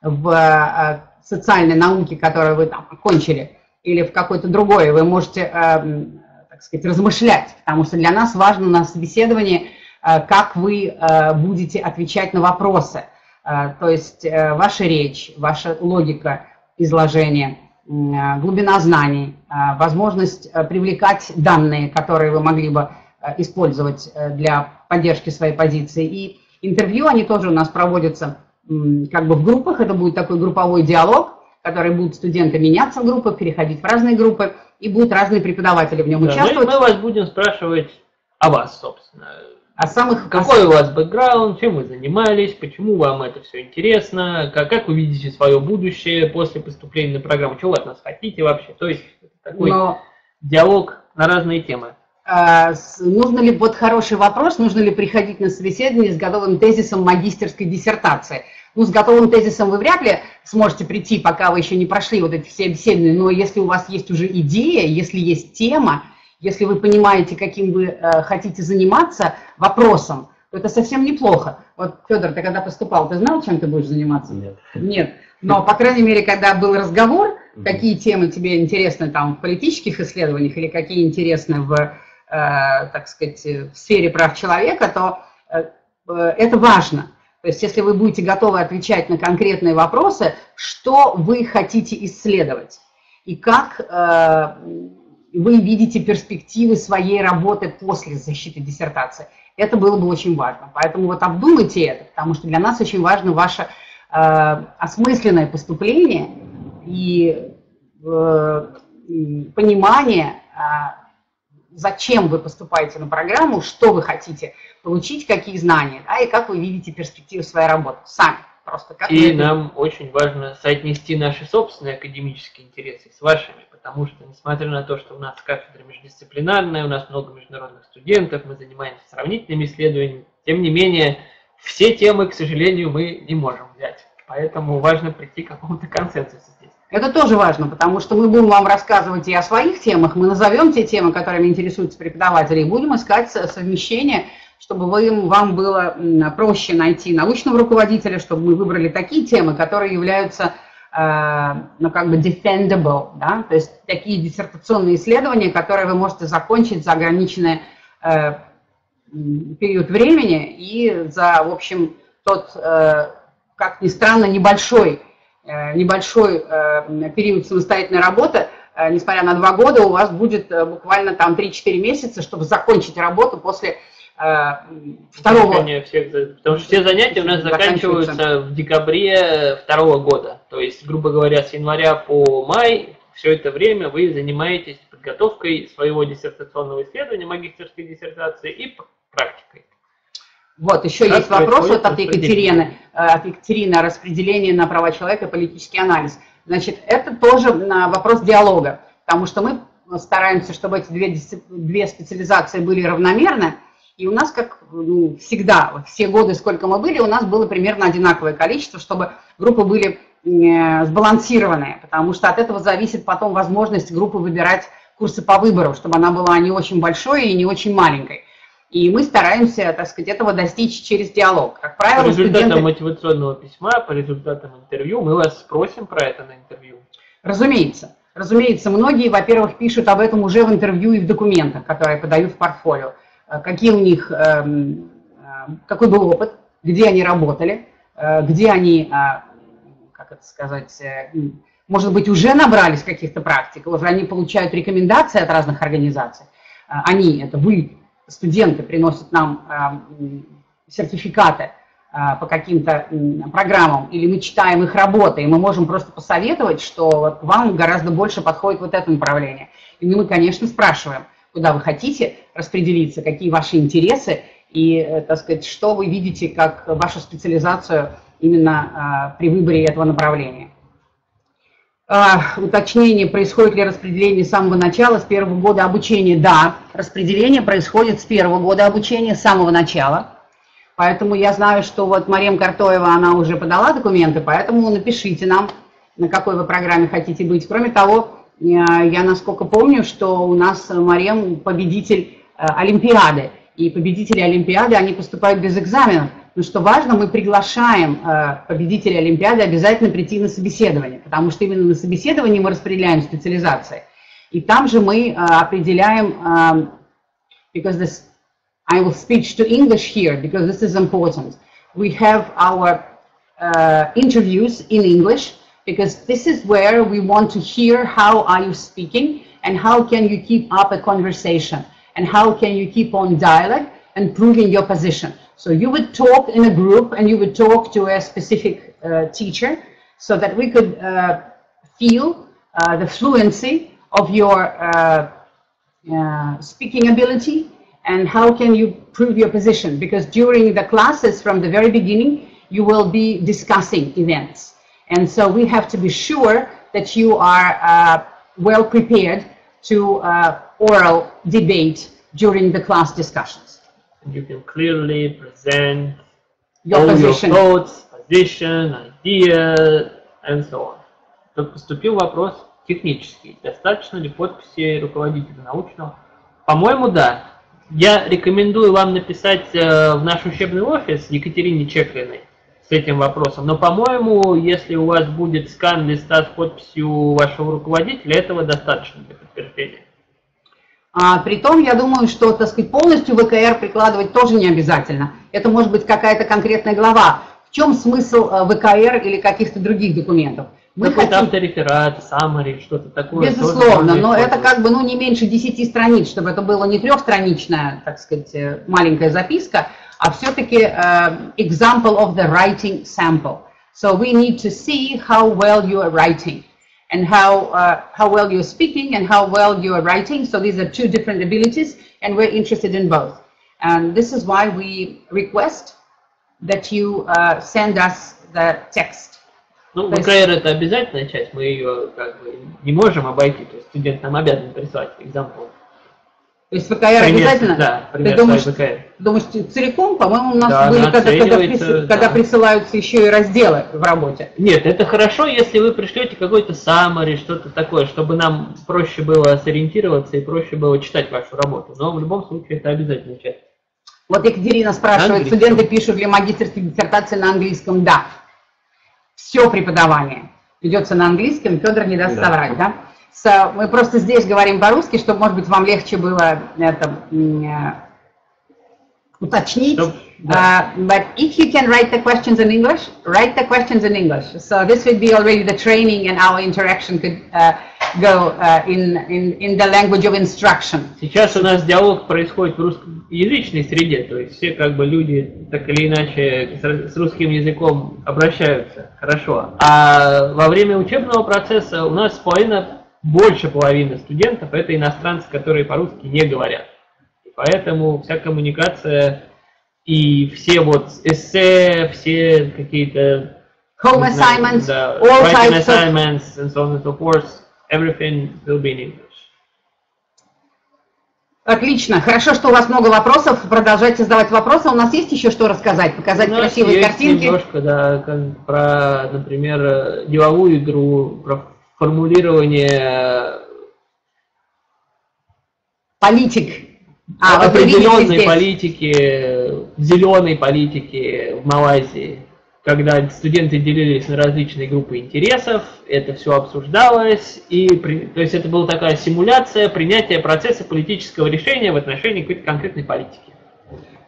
в э, социальной науке, которую вы там окончили, или в какой-то другой, вы можете, так сказать, размышлять, потому что для нас важно на собеседовании, как вы будете отвечать на вопросы. То есть ваша речь, ваша логика изложения – глубина знаний, э, возможность э, привлекать данные, которые вы могли бы использовать для поддержки своей позиции. И интервью, они тоже у нас проводятся как бы в группах, это будет такой групповой диалог, который будут студенты меняться в группах, переходить в разные группы, и будут разные преподаватели в нем да, участвовать. Мы, мы вас будем спрашивать о вас, собственно. О самых... Какой у вас бэкграунд, чем вы занимались, почему вам это все интересно, как, как вы видите свое будущее после поступления на программу, чего вы от нас хотите вообще. То есть такой Но... диалог на разные темы. А, нужно ли, вот хороший вопрос, нужно ли приходить на собеседование с готовым тезисом магистерской диссертации? Ну, с готовым тезисом вы вряд ли сможете прийти, пока вы еще не прошли вот эти все беседы, но если у вас есть уже идея, если есть тема, если вы понимаете, каким вы э, хотите заниматься вопросом, то это совсем неплохо. Вот, Федор, ты когда поступал, ты знал, чем ты будешь заниматься? Нет. Нет. Но, по крайней мере, когда был разговор, какие темы тебе интересны там в политических исследованиях или какие интересны в, э, так сказать, в сфере прав человека, то э, это важно. То есть, если вы будете готовы отвечать на конкретные вопросы, что вы хотите исследовать и как э, вы видите перспективы своей работы после защиты диссертации. Это было бы очень важно. Поэтому вот обдумайте это, потому что для нас очень важно ваше э, осмысленное поступление и э, понимание, э, зачем вы поступаете на программу, что вы хотите получить, какие знания, да, и как вы видите перспективы своей работы сами. Просто как и нам очень важно соотнести наши собственные академические интересы с вашими потому что, несмотря на то, что у нас кафедра междисциплинарная, у нас много международных студентов, мы занимаемся сравнительными исследованиями, тем не менее, все темы, к сожалению, мы не можем взять. Поэтому важно прийти к какому-то консенсусу здесь. Это тоже важно, потому что мы будем вам рассказывать и о своих темах, мы назовем те темы, которыми интересуются преподаватели, и будем искать совмещение, чтобы вы, вам было проще найти научного руководителя, чтобы мы выбрали такие темы, которые являются Э, ну, как бы defendable, да, то есть такие диссертационные исследования, которые вы можете закончить за ограниченный э, период времени и за, в общем, тот, э, как ни странно, небольшой, э, небольшой э, период самостоятельной работы, э, несмотря на два года, у вас будет буквально там 3-4 месяца, чтобы закончить работу после второго... Всех, потому что все занятия у нас заканчиваются в декабре второго года. То есть, грубо говоря, с января по май все это время вы занимаетесь подготовкой своего диссертационного исследования, магистерской диссертации и практикой. Вот, еще как есть вопрос вот от Екатерины, э, от Екатерины о распределении на права человека и политический анализ. Значит, это тоже вопрос диалога, потому что мы стараемся, чтобы эти две, две специализации были равномерны, и у нас, как ну, всегда, все годы, сколько мы были, у нас было примерно одинаковое количество, чтобы группы были э, сбалансированные, потому что от этого зависит потом возможность группы выбирать курсы по выбору, чтобы она была не очень большой и не очень маленькой. И мы стараемся, так сказать, этого достичь через диалог. Как правило, по результатам студенты... мотивационного письма, по результатам интервью, мы вас спросим про это на интервью. Разумеется. Разумеется, многие, во-первых, пишут об этом уже в интервью и в документах, которые подают в портфолио. Э, какие у них, эм, э, какой был опыт, где они работали, э, где они, как это сказать, может быть, уже набрались каких-то практик, уже они получают рекомендации от разных организаций. Они, это вы, студенты приносят нам сертификаты по каким-то программам, или мы читаем их работы, и мы можем просто посоветовать, что вам гораздо больше подходит вот это направление. И мы, конечно, спрашиваем, куда вы хотите распределиться, какие ваши интересы, и, э, так сказать, что вы видите как вашу специализацию именно э, при выборе этого направления. А, уточнение, происходит ли распределение с самого начала, с первого года обучения. Да, распределение происходит с первого года обучения, с самого начала. Поэтому я знаю, что вот Мария Картоева, она уже подала документы, поэтому напишите нам, на какой вы программе хотите быть. Кроме того, я насколько помню, что у нас Марем победитель э, Олимпиады. И победители Олимпиады, они поступают без экзаменов. Но что важно, мы приглашаем э, победителей Олимпиады обязательно прийти на собеседование, потому что именно на собеседовании мы распределяем специализации. И там же мы э, определяем, э, because this, I will speak to English here, because this is important. We have our uh, interviews in English, because this is where we want to hear how are you speaking, and how can you keep up a conversation, and how can you keep on dialogue and proving your position. So you would talk in a group and you would talk to a specific uh, teacher so that we could uh, feel uh, the fluency of your uh, uh, speaking ability and how can you prove your position because during the classes from the very beginning you will be discussing events and so we have to be sure that you are uh, well prepared to oral debate during the class discussions you can clearly present your all position. your thoughts, position, idea, and so on. Тут поступил вопрос технический. Достаточно ли подписи руководителя научного? По-моему, да. Я рекомендую вам написать э, в наш учебный офис Екатерине Чеклиной С этим вопросом. Но, по-моему, если у вас будет скан листа с подписью вашего руководителя, этого достаточно для подтверждения. А, притом, я думаю, что, так сказать, полностью ВКР прикладывать тоже не обязательно. Это может быть какая-то конкретная глава. В чем смысл э, ВКР или каких-то других документов? Мы Какой-то хотим... автореферат, summary, что-то такое. Безусловно, но это как бы ну, не меньше 10 страниц, чтобы это было не трехстраничная, так сказать, э, маленькая записка, все-таки uh, example of the writing sample. So we need to see how well you are writing and how, uh, how well you're speaking and how well you're writing. So these are two different abilities and we're interested in both. And this is why we request that you uh, send us the text. Ну, ВКР это обязательная часть, мы ее как бы не можем обойти, то есть студент нам обязан прислать example То есть ВКР пример, обязательно? Да, пример Ты думаешь, ВКР. думаешь, целиком, по-моему, у нас да, были, когда, когда, прис... да. когда присылаются еще и разделы в работе. Нет, это хорошо, если вы пришлете какой-то summary, что-то такое, чтобы нам проще было сориентироваться и проще было читать вашу работу. Но в любом случае это обязательная часть. Вот Екатерина спрашивает, студенты пишут для магистрской диссертации на английском? Да. Все преподавание ведется на английском, Федор не даст да. соврать, да? С, мы просто здесь говорим по-русски, чтобы, может быть, вам легче было это уточнить. Чтоб, Uh, but if you can write the questions in English, write the questions in English. So this would be already the training and our interaction could uh, go uh, in, in, in the language of instruction. Сейчас у нас диалог происходит в русскоязычной среде, то есть все как бы люди так или иначе с русским языком обращаются хорошо. А во время учебного процесса у нас половина, больше половины студентов это иностранцы, которые по-русски не говорят. И поэтому вся коммуникация и все вот эссе, все какие-то Home assignments, да, all types of assignments and so on and so forth, everything will be in English. Отлично. Хорошо, что у вас много вопросов. Продолжайте задавать вопросы. У нас есть еще что рассказать? Показать красивые картинки? немножко, да, про, например, деловую игру, про формулирование Политик. А, определенной политики, зеленой политики в Малайзии, когда студенты делились на различные группы интересов, это все обсуждалось, и то есть это была такая симуляция принятия процесса политического решения в отношении какой-то конкретной политики.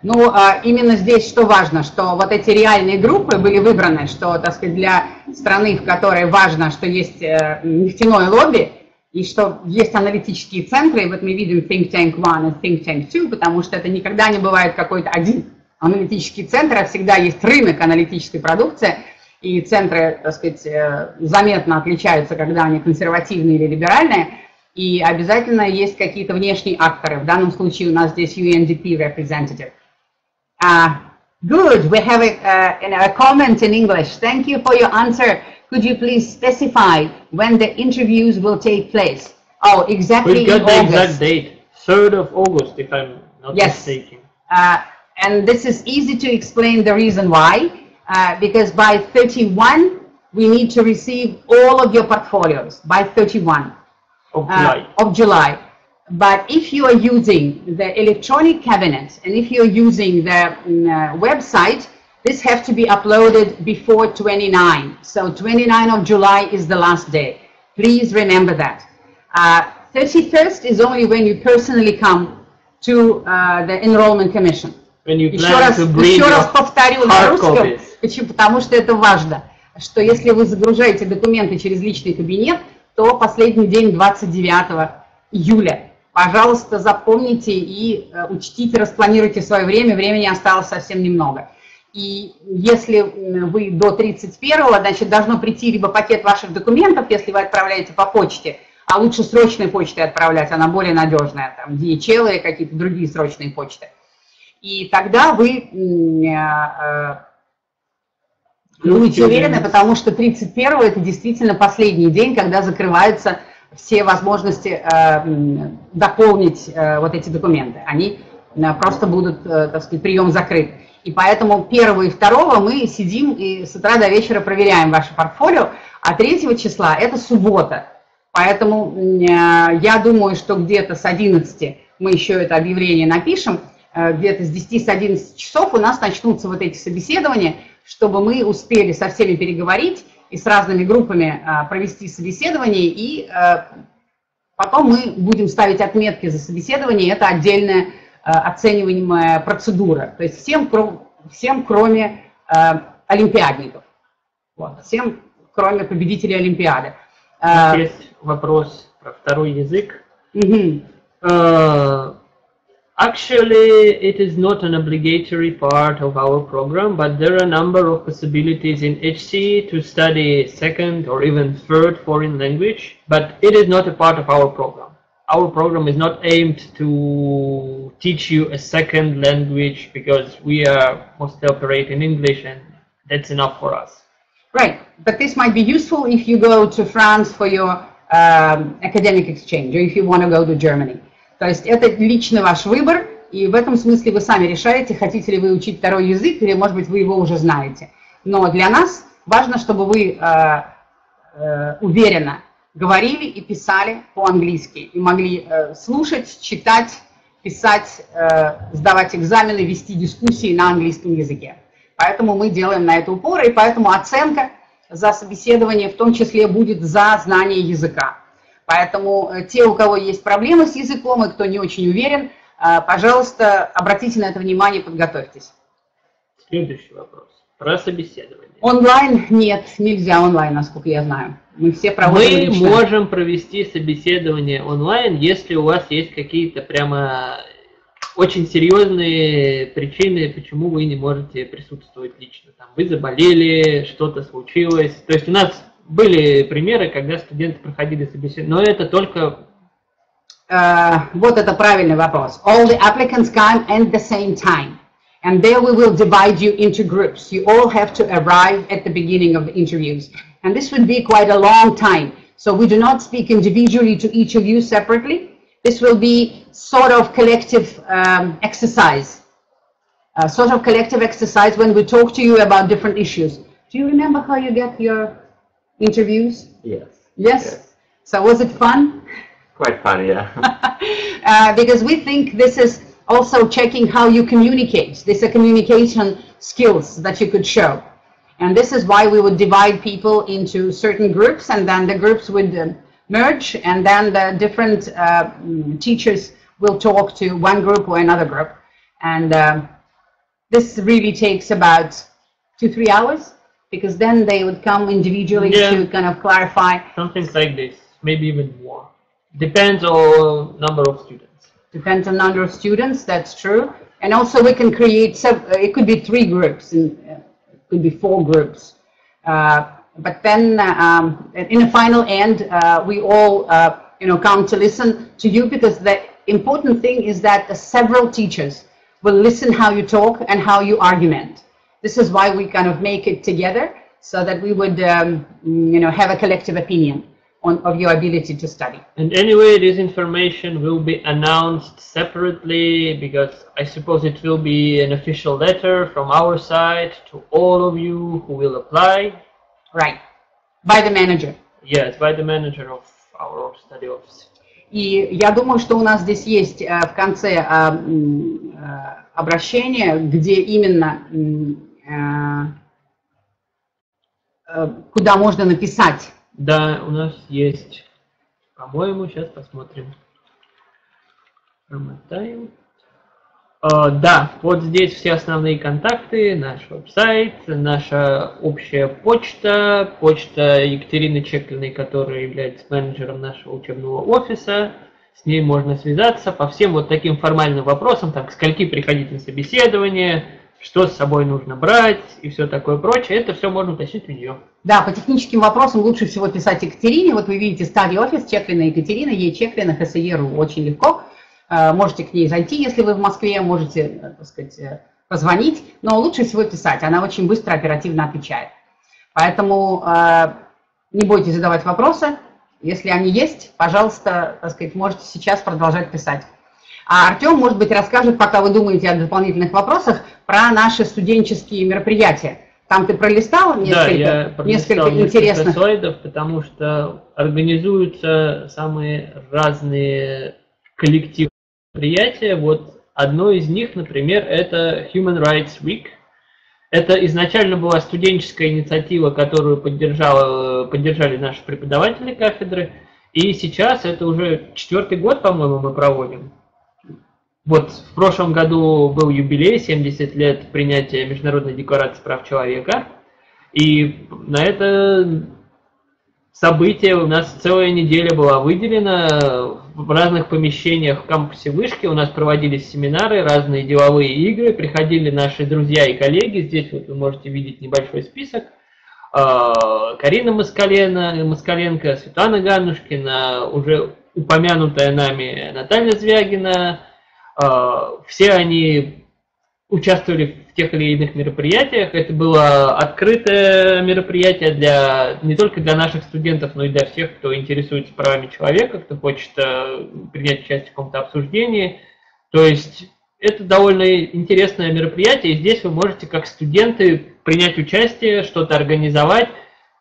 Ну, а, именно здесь что важно, что вот эти реальные группы были выбраны, что, так сказать, для страны, в которой важно, что есть э, нефтяное лобби, и что есть аналитические центры, и вот мы видим Think Tank One и Think Tank Two, потому что это никогда не бывает какой-то один аналитический центр, а всегда есть рынок аналитической продукции, и центры, так сказать, э, заметно отличаются, когда они консервативные или либеральные, и обязательно есть какие-то внешние акторы. В данном случае у нас здесь UNDP representative. Uh, good. We have a, uh, an- a comment in English. Thank you for your answer. Could you please specify when the interviews will take place? Oh, exactly We've in got the exact date, 3rd of August, if I'm not Yes. mistaken. Uh, and this is easy to explain the reason why. Uh, because by 31, we need to receive all of your portfolios by 31. Of uh, July. of July. But if you are using the electronic cabinet and if you're using the mm, uh, website, this have to be uploaded before 29. So 29 of July is the last day. Please remember that. Uh, 31st is only when you personally come to uh, the enrollment commission. When you Еще plan раз, to bring еще your раз повторю на hard русском, copies. почему? потому что это важно, что если вы загружаете документы через личный кабинет, то последний день 29 июля. Пожалуйста, запомните и э, учтите, распланируйте свое время, времени осталось совсем немного. И если вы до 31, значит, должно прийти либо пакет ваших документов, если вы отправляете по почте, а лучше срочной почтой отправлять, она более надежная, там, DHL или какие-то другие срочные почты. И тогда вы э, э, будете уверены, потому что 31 это действительно последний день, когда закрываются все возможности э, дополнить э, вот эти документы. Они э, просто будут, так сказать, прием закрыт. И поэтому 1 и 2 мы сидим и с утра до вечера проверяем ваше портфолио, а 3 числа это суббота. Поэтому я думаю, что где-то с 11 мы еще это объявление напишем, где-то с 10 с 11 часов у нас начнутся вот эти собеседования, чтобы мы успели со всеми переговорить и с разными группами э, провести собеседование, и э, потом мы будем ставить отметки за собеседование, это отдельная э, оцениваемая процедура, то есть всем, всем кроме олимпиадников, вот, всем кроме победителей Олимпиады. Есть вопрос про второй язык. мгм. Actually, it is not an obligatory part of our program, but there are a number of possibilities in HC to study second or even third foreign language, but it is not a part of our program. Our program is not aimed to teach you a second language because we are mostly operate in English and that's enough for us. Right, but this might be useful if you go to France for your um, academic exchange, or if you want to go to Germany. То есть это личный ваш выбор, и в этом смысле вы сами решаете, хотите ли вы учить второй язык, или, может быть, вы его уже знаете. Но для нас важно, чтобы вы э, э, уверенно говорили и писали по-английски, и могли э, слушать, читать, писать, э, сдавать экзамены, вести дискуссии на английском языке. Поэтому мы делаем на это упор, и поэтому оценка за собеседование в том числе будет за знание языка. Поэтому э, те, у кого есть проблемы с языком и кто не очень уверен, э, пожалуйста, обратите на это внимание, подготовьтесь. Следующий вопрос. Про собеседование. Онлайн нет, нельзя онлайн, насколько я знаю. Мы все проводим Мы лично. можем провести собеседование онлайн, если у вас есть какие-то прямо очень серьезные причины, почему вы не можете присутствовать лично. Там вы заболели, что-то случилось. То есть у нас были примеры, когда студенты проходили собеседование, но это только Э, вот это правильный вопрос. All the applicants come at the same time. And there we will divide you into groups. You all have to arrive at the beginning of the interviews. And this would be quite a long time. So we do not speak individually to each of you separately. This will be sort of collective um, exercise. A sort of collective exercise when we talk to you about different issues. Do you remember how you get your interviews? Yes. Yes? So was it fun? Quite fun, yeah. uh, because we think this is also checking how you communicate. These are communication skills that you could show. And this is why we would divide people into certain groups and then the groups would um, merge and then the different uh, teachers will talk to one group or another group. And um this really takes about two, three hours because then they would come individually Yeah. to kind of clarify something like this, maybe even more. Depends on number of students. Depends on number of students, that's true. And also we can create, sub- uh, it could be three groups, and uh, it could be four groups. Uh, But then, um, in the final end, uh, we all, uh, you know, come to listen to you because the important thing is that several teachers will listen how you talk and how you argument This is why we kind of make it together, so that we would, um, you know, have a collective opinion on, of your ability to study. And anyway, this information will be announced separately because I suppose it will be an official letter from our side to all of you who will apply. Right. By the manager. Yes, by the manager of our study office. И я думаю, что у нас здесь есть э, в конце э, м, э, обращение, где именно м, э, э, куда можно написать. Да, у нас есть, по-моему, сейчас посмотрим. Промотаем. А, да, вот здесь все основные контакты, наш веб-сайт, наша общая почта, почта Екатерины Чеклиной, которая является менеджером нашего учебного офиса. С ней можно связаться по всем вот таким формальным вопросам, так, скольки приходить на собеседование, что с собой нужно брать и все такое прочее. Это все можно уточнить у нее. Да, по техническим вопросам лучше всего писать Екатерине. Вот вы видите старый офис Чеклина Екатерина, ей Чеклина, ХСЕРУ, очень легко. Э, Можете к ней зайти, если вы в Москве, можете, э, так сказать, э, позвонить, но лучше всего писать, она очень быстро, оперативно отвечает. Поэтому не бойтесь задавать вопросы, если они есть, пожалуйста, так сказать, можете сейчас продолжать писать. А Артем, может быть, расскажет, пока вы думаете о дополнительных вопросах, про наши студенческие мероприятия. Там ты пролистал несколько, да, я пролистал несколько интересных слайдов, потому что организуются самые разные коллективные мероприятия. Вот одно из них, например, это Human Rights Week. Это изначально была студенческая инициатива, которую поддержала, поддержали наши преподаватели кафедры. И сейчас это уже четвертый год, по-моему, мы проводим. Вот в прошлом году был юбилей, 70 лет принятия Международной декларации прав человека. И на это событие у нас целая неделя была выделена в разных помещениях кампусе вышки. У нас проводились семинары, разные деловые игры. Приходили наши друзья и коллеги. Здесь вот вы можете видеть небольшой список. А, Карина Москалена, Москаленко, Светлана Ганушкина, уже упомянутая нами Наталья Звягина. А, Все они участвовали в тех или иных мероприятиях. Это было открытое мероприятие для не только для наших студентов, но и для всех, кто интересуется правами человека, кто хочет э, принять участие в каком-то обсуждении. То есть это довольно интересное мероприятие, и здесь вы можете как студенты принять участие, что-то организовать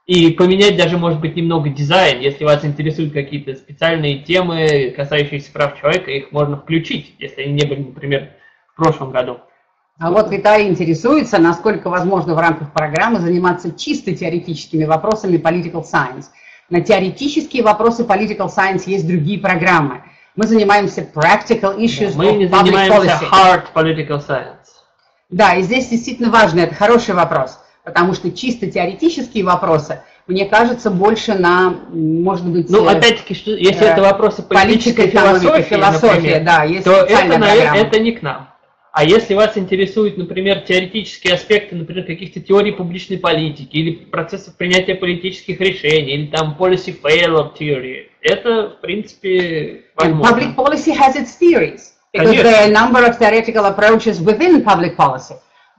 и поменять даже, может быть, немного дизайн. Если вас интересуют какие-то специальные темы, касающиеся прав человека, их можно включить, если они не были, например, в прошлом году. А вот Виталий интересуется, насколько возможно в рамках программы заниматься чисто теоретическими вопросами political science. На теоретические вопросы political science есть другие программы. Мы занимаемся practical issues Мы of не public занимаемся policy. hard political science. Да, и здесь действительно важно, это хороший вопрос, потому что чисто теоретические вопросы, мне кажется, больше на, может быть... Ну, опять-таки, что, если э, это вопросы политической философии, философия, например, да, есть то это, наверное, это не к нам. А если вас интересуют, например, теоретические аспекты, например, каких-то теорий публичной политики или процессов принятия политических решений, или там policy failure theory, это, в принципе, возможно. And public policy has its theories. Because Конечно. there are a number of theoretical approaches within public policy.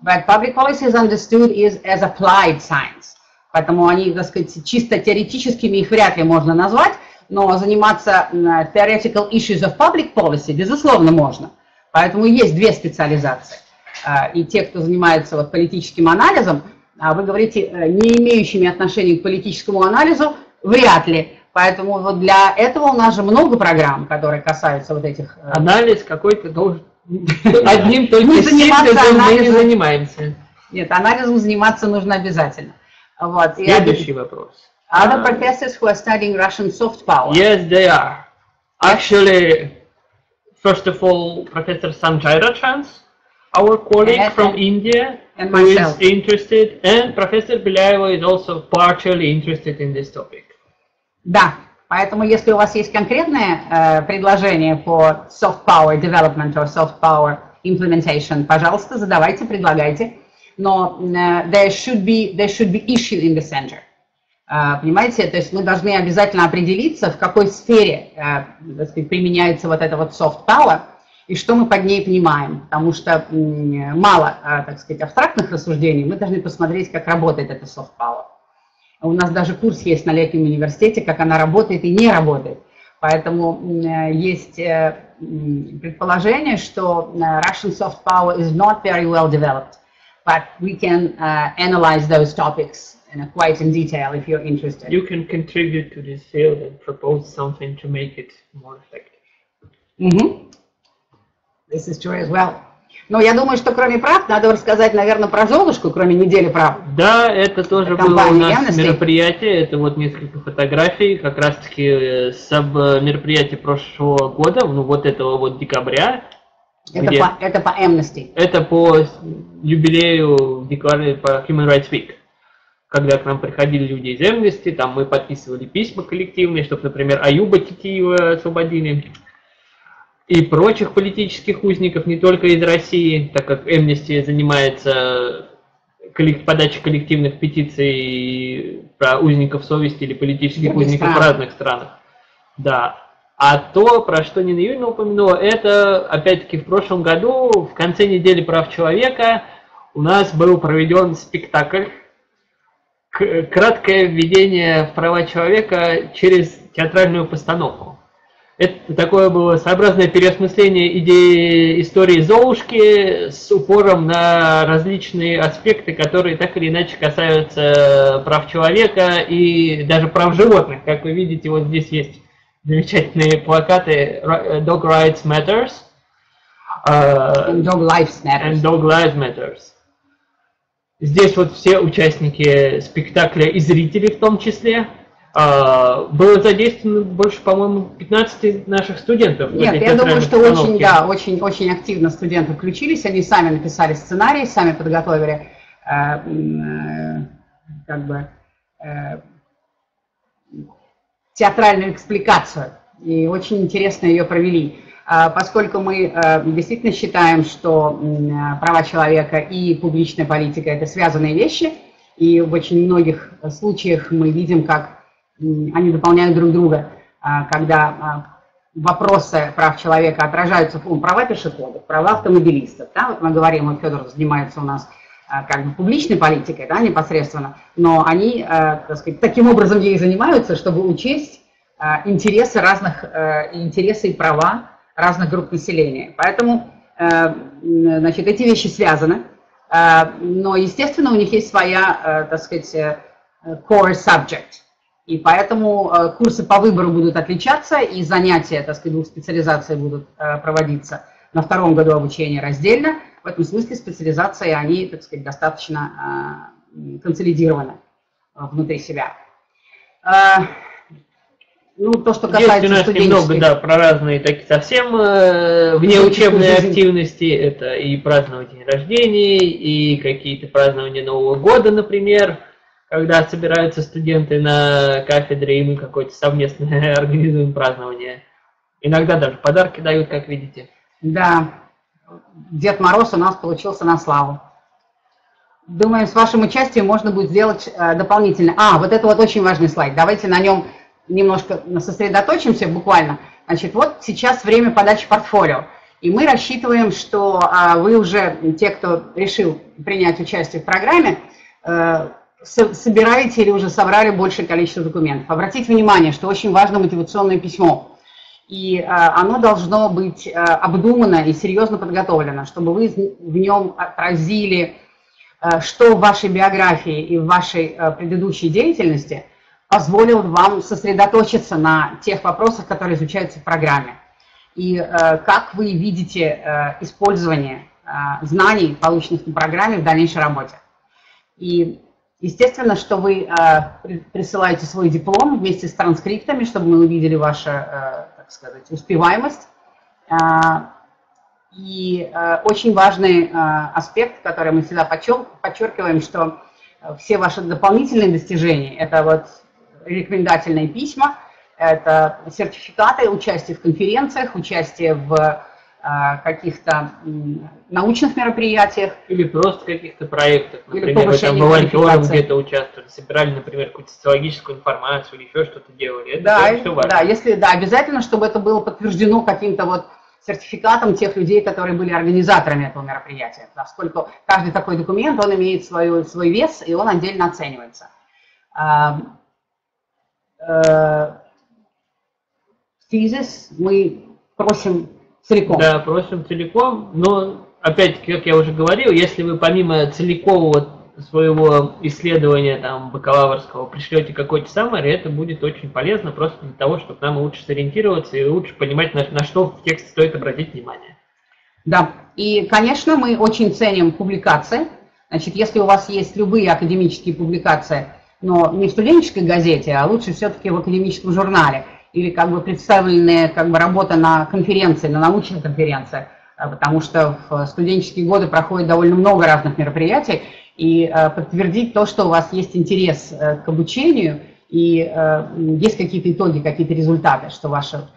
But public policy is understood is as applied science. Поэтому они, так сказать, чисто теоретическими их вряд ли можно назвать, но заниматься theoretical issues of public policy, безусловно, можно. Поэтому есть две специализации. А, и те, кто занимается вот политическим анализом, а вы говорите, э, не имеющими отношения к политическому анализу, вряд ли. Поэтому вот для этого у нас же много программ, которые касаются вот этих... Э, Анализ какой-то должен... Одним только мы не занимаемся. Нет, анализом заниматься нужно обязательно. Вот. Следующий вопрос. Other professors who are studying Russian soft power? Yes, they are. Actually, First of all, Professor Sanjay Rachans, our colleague and, from and, India, and who myself. is interested, and Professor Bilaeva is also partially interested in this topic. Да, поэтому если у вас есть конкретное э, предложение по soft power development or soft power implementation, пожалуйста, задавайте, предлагайте. Но э, there should be there should be issue in the center. А, понимаете, то есть мы должны обязательно определиться, в какой сфере а, сказать, применяется вот это вот soft power, и что мы под ней понимаем, потому что мало, а, так сказать, абстрактных рассуждений, мы должны посмотреть, как работает это soft power. У нас даже курс есть на летнем университете, как она работает и не работает. Поэтому есть э, предположение, что э, Russian soft power is not very well developed, but we can uh, analyze those topics quite in detail if you're interested. You can contribute to this field and propose something to make it more effective. Mm -hmm. This is true as well. Но я думаю, что кроме прав, надо рассказать, наверное, про Золушку, кроме недели прав. Да, это тоже это было у нас Amnesty. мероприятие, это вот несколько фотографий, как раз-таки э, с мероприятия прошлого года, ну вот этого вот декабря. Это, где... по, это по Amnesty. Это по юбилею декларации по Human Rights Week когда к нам приходили люди из Amnesty, там мы подписывали письма коллективные, чтобы, например, Аюба Титиева освободили, и прочих политических узников, не только из России, так как Amnesty занимается подачей коллективных петиций про узников совести или политических Других узников стран. в разных странах. Да. А то, про что Нина Юрьевна упомянула, это, опять-таки, в прошлом году, в конце недели прав человека, у нас был проведен спектакль краткое введение в права человека через театральную постановку. Это такое было своеобразное переосмысление идеи истории Золушки с упором на различные аспекты, которые так или иначе касаются прав человека и даже прав животных. Как вы видите, вот здесь есть замечательные плакаты Dog Rights Matters. And Dog Lives Matters. And Dog Lives Matters. Здесь вот все участники спектакля и зрители в том числе. А, было задействовано больше, по-моему, 15 наших студентов. Нет, я думаю, что очень, да, очень, очень активно студенты включились, они сами написали сценарий, сами подготовили э, э, как бы э, театральную экспликацию, и очень интересно ее провели. А, поскольку мы действительно считаем, что права человека и публичная политика – это связанные вещи, и в очень многих случаях мы видим, как они дополняют друг друга, а, когда а, вопросы прав человека отражаются, ну, права пешеходов, права автомобилистов. Да? Вот мы говорим, вот Федор занимается у нас как бы публичной политикой да, непосредственно, но они так сказать, таким образом ей занимаются, чтобы учесть интересы разных, э, интересы и права разных групп населения. Поэтому э, значит, эти вещи связаны, но, естественно, у них есть своя, э, так сказать, core subject. И поэтому курсы по выбору будут отличаться, и занятия, так сказать, двух специализаций будут проводиться на втором году обучения раздельно. В этом смысле специализации, они, так сказать, достаточно консолидированы внутри себя. Ну, то, что касается Есть у нас немного, да, про разные такие совсем э, внеучебные активности. Это и праздновать день рождения, и какие-то празднования Нового года, например, когда собираются студенты на кафедре, и мы какое-то совместное организуем празднование. Иногда даже подарки дают, как видите. Да, Дед Мороз у нас получился на славу. Думаем, с вашим участием можно будет сделать э, дополнительно. А, вот это вот очень важный слайд. Давайте на нем немножко сосредоточимся буквально. Значит, вот сейчас время подачи портфолио. И мы рассчитываем, что а, вы уже, те, кто решил принять участие в программе, а, собираете или уже собрали большее количество документов. Обратите внимание, что очень важно мотивационное письмо. И а, оно должно быть а, обдумано и серьезно подготовлено, чтобы вы в нем отразили, а, что в вашей биографии и в вашей предыдущей деятельности – позволил вам сосредоточиться на тех вопросах, которые изучаются в программе. И как вы видите использование знаний, полученных на программе в дальнейшей работе. И естественно, что вы э, присылаете свой диплом вместе с транскриптами, чтобы мы увидели вашу, э, так сказать, успеваемость. Э, и очень важный аспект, который мы всегда подчеркиваем, что все ваши дополнительные достижения, это вот рекомендательные письма, это сертификаты, участие в конференциях, участие в каких-то научных мероприятиях. Или просто каких-то проектах. Например, вы там волонтером где-то участвовали, собирали, например, какую-то социологическую информацию или еще что-то делали. Это да, все важно. да, если, да, обязательно, чтобы это было подтверждено каким-то вот сертификатом тех людей, которые были организаторами этого мероприятия, поскольку каждый такой документ, он имеет свой, свой вес, и он отдельно оценивается тезис э, мы просим целиком. Да, просим целиком, но опять-таки, как я уже говорил, если вы помимо целикового своего исследования там бакалаврского пришлете какой-то саммари, это будет очень полезно просто для того, чтобы нам лучше сориентироваться и лучше понимать, на, на что в тексте стоит обратить внимание. Да, и, конечно, мы очень ценим публикации. Значит, если у вас есть любые академические публикации, но не в студенческой газете, а лучше все-таки в академическом журнале или как бы представленная как бы работа на конференции, на научной конференции, э, потому что в студенческие годы проходит довольно много разных мероприятий, и э, подтвердить то, что у вас есть интерес э, к обучению, и есть какие-то итоги, какие-то результаты, что ваши...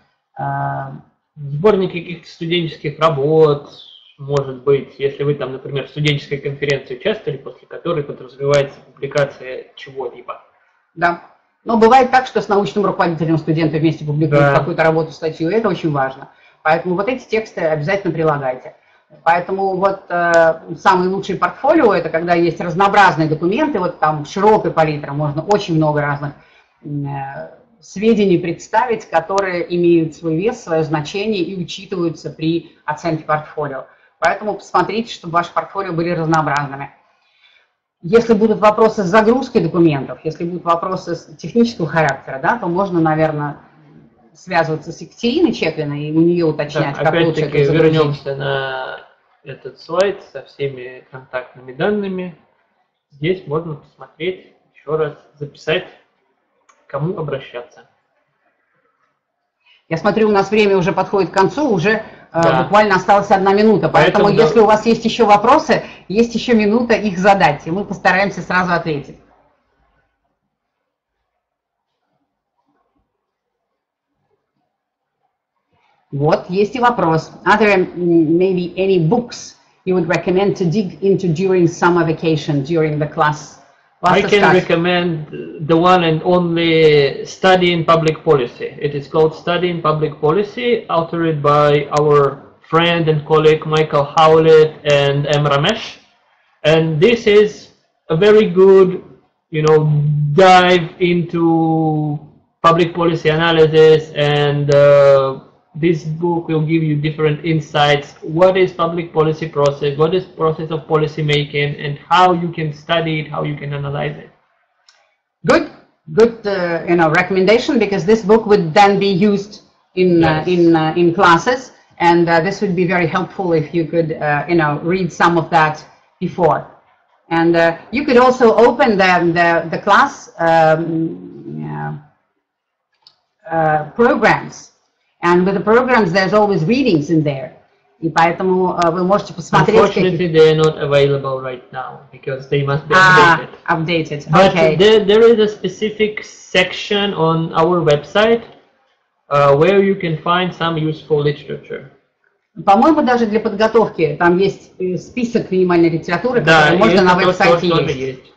Сборник каких-то студенческих работ, может быть, если вы там, например, в студенческой конференции участвовали, после которой подразумевается публикация чего-либо. Да. Но бывает так, что с научным руководителем студенты вместе публикуют да. какую-то работу, статью, и это очень важно. Поэтому вот эти тексты обязательно прилагайте. Поэтому вот э, самый лучший портфолио это когда есть разнообразные документы, вот там широкой палитра, можно очень много разных э, сведений представить, которые имеют свой вес, свое значение и учитываются при оценке портфолио. Поэтому посмотрите, чтобы ваши портфолио были разнообразными. Если будут вопросы с загрузкой документов, если будут вопросы технического характера, да, то можно, наверное, связываться с Екатериной Чеклиной и у нее уточнять, так, как лучше это вернемся на этот слайд со всеми контактными данными. Здесь можно посмотреть, еще раз записать, кому обращаться. Я смотрю, у нас время уже подходит к концу, уже да. Буквально осталась одна минута, поэтому, поэтому если да. у вас есть еще вопросы, есть еще минута их задать, и мы постараемся сразу ответить. Вот, есть и вопрос. Are there maybe any books you would recommend to dig into during summer vacation, during the class I can recommend the one and only Study in Public Policy. It is called Study in Public Policy, authored by our friend and colleague Michael Howlett and M. Ramesh. And this is a very good, you know, dive into public policy analysis and uh, this book will give you different insights. What is public policy process? What is process of policy making? And how you can study it how you can analyze it. Good. Good uh, you know recommendation because this book would then be used in uh, yes. uh, in uh, in classes. And uh, this would be very helpful if you could uh, you know read some of that before. And you could also open the the, the class um, yeah, uh, programs. And with the programs, there's always readings in there. И поэтому uh, вы можете посмотреть, Unfortunately, they are not available right now because they must be Ah, updated. updated. But Okay. there, there is a specific section on our website uh, where you can find some useful literature. По-моему, даже для подготовки там есть э, список минимальной литературы, Да, который можно на веб-сайте есть. есть.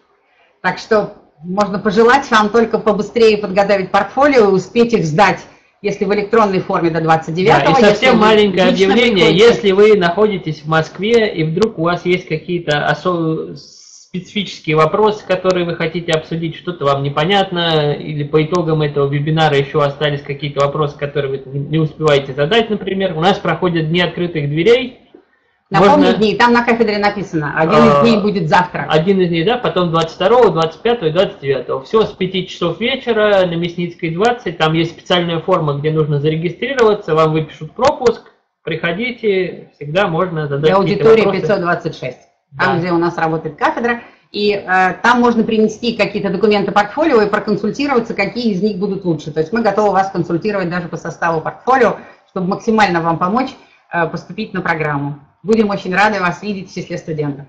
Так что можно пожелать вам только побыстрее подготовить портфолио и успеть их сдать, если в электронной форме до 29 Да, и совсем маленькое объявление. приходите. Если вы находитесь в Москве и вдруг у вас есть какие-то осо- специфические вопросы, которые вы хотите обсудить, что-то вам непонятно, или по итогам этого вебинара еще остались какие-то вопросы, которые вы не успеваете задать, например, у нас проходят дни открытых дверей. Напомню Можно- дни, там на кафедре написано, один А, из дней будет завтра. Один из них, да, потом 22, 25 и 29. Все с 5 часов вечера на Мясницкой 20. Там есть специальная форма, где нужно зарегистрироваться, вам выпишут пропуск. Приходите, всегда можно задать Для аудитории вопросы. 526, там, Да. где у нас работает кафедра. И э, там можно принести какие-то документы портфолио и проконсультироваться, какие из них будут лучше. То есть мы готовы вас консультировать даже по составу портфолио, чтобы максимально вам помочь э, поступить на программу. Будем очень рады вас видеть в числе студентов.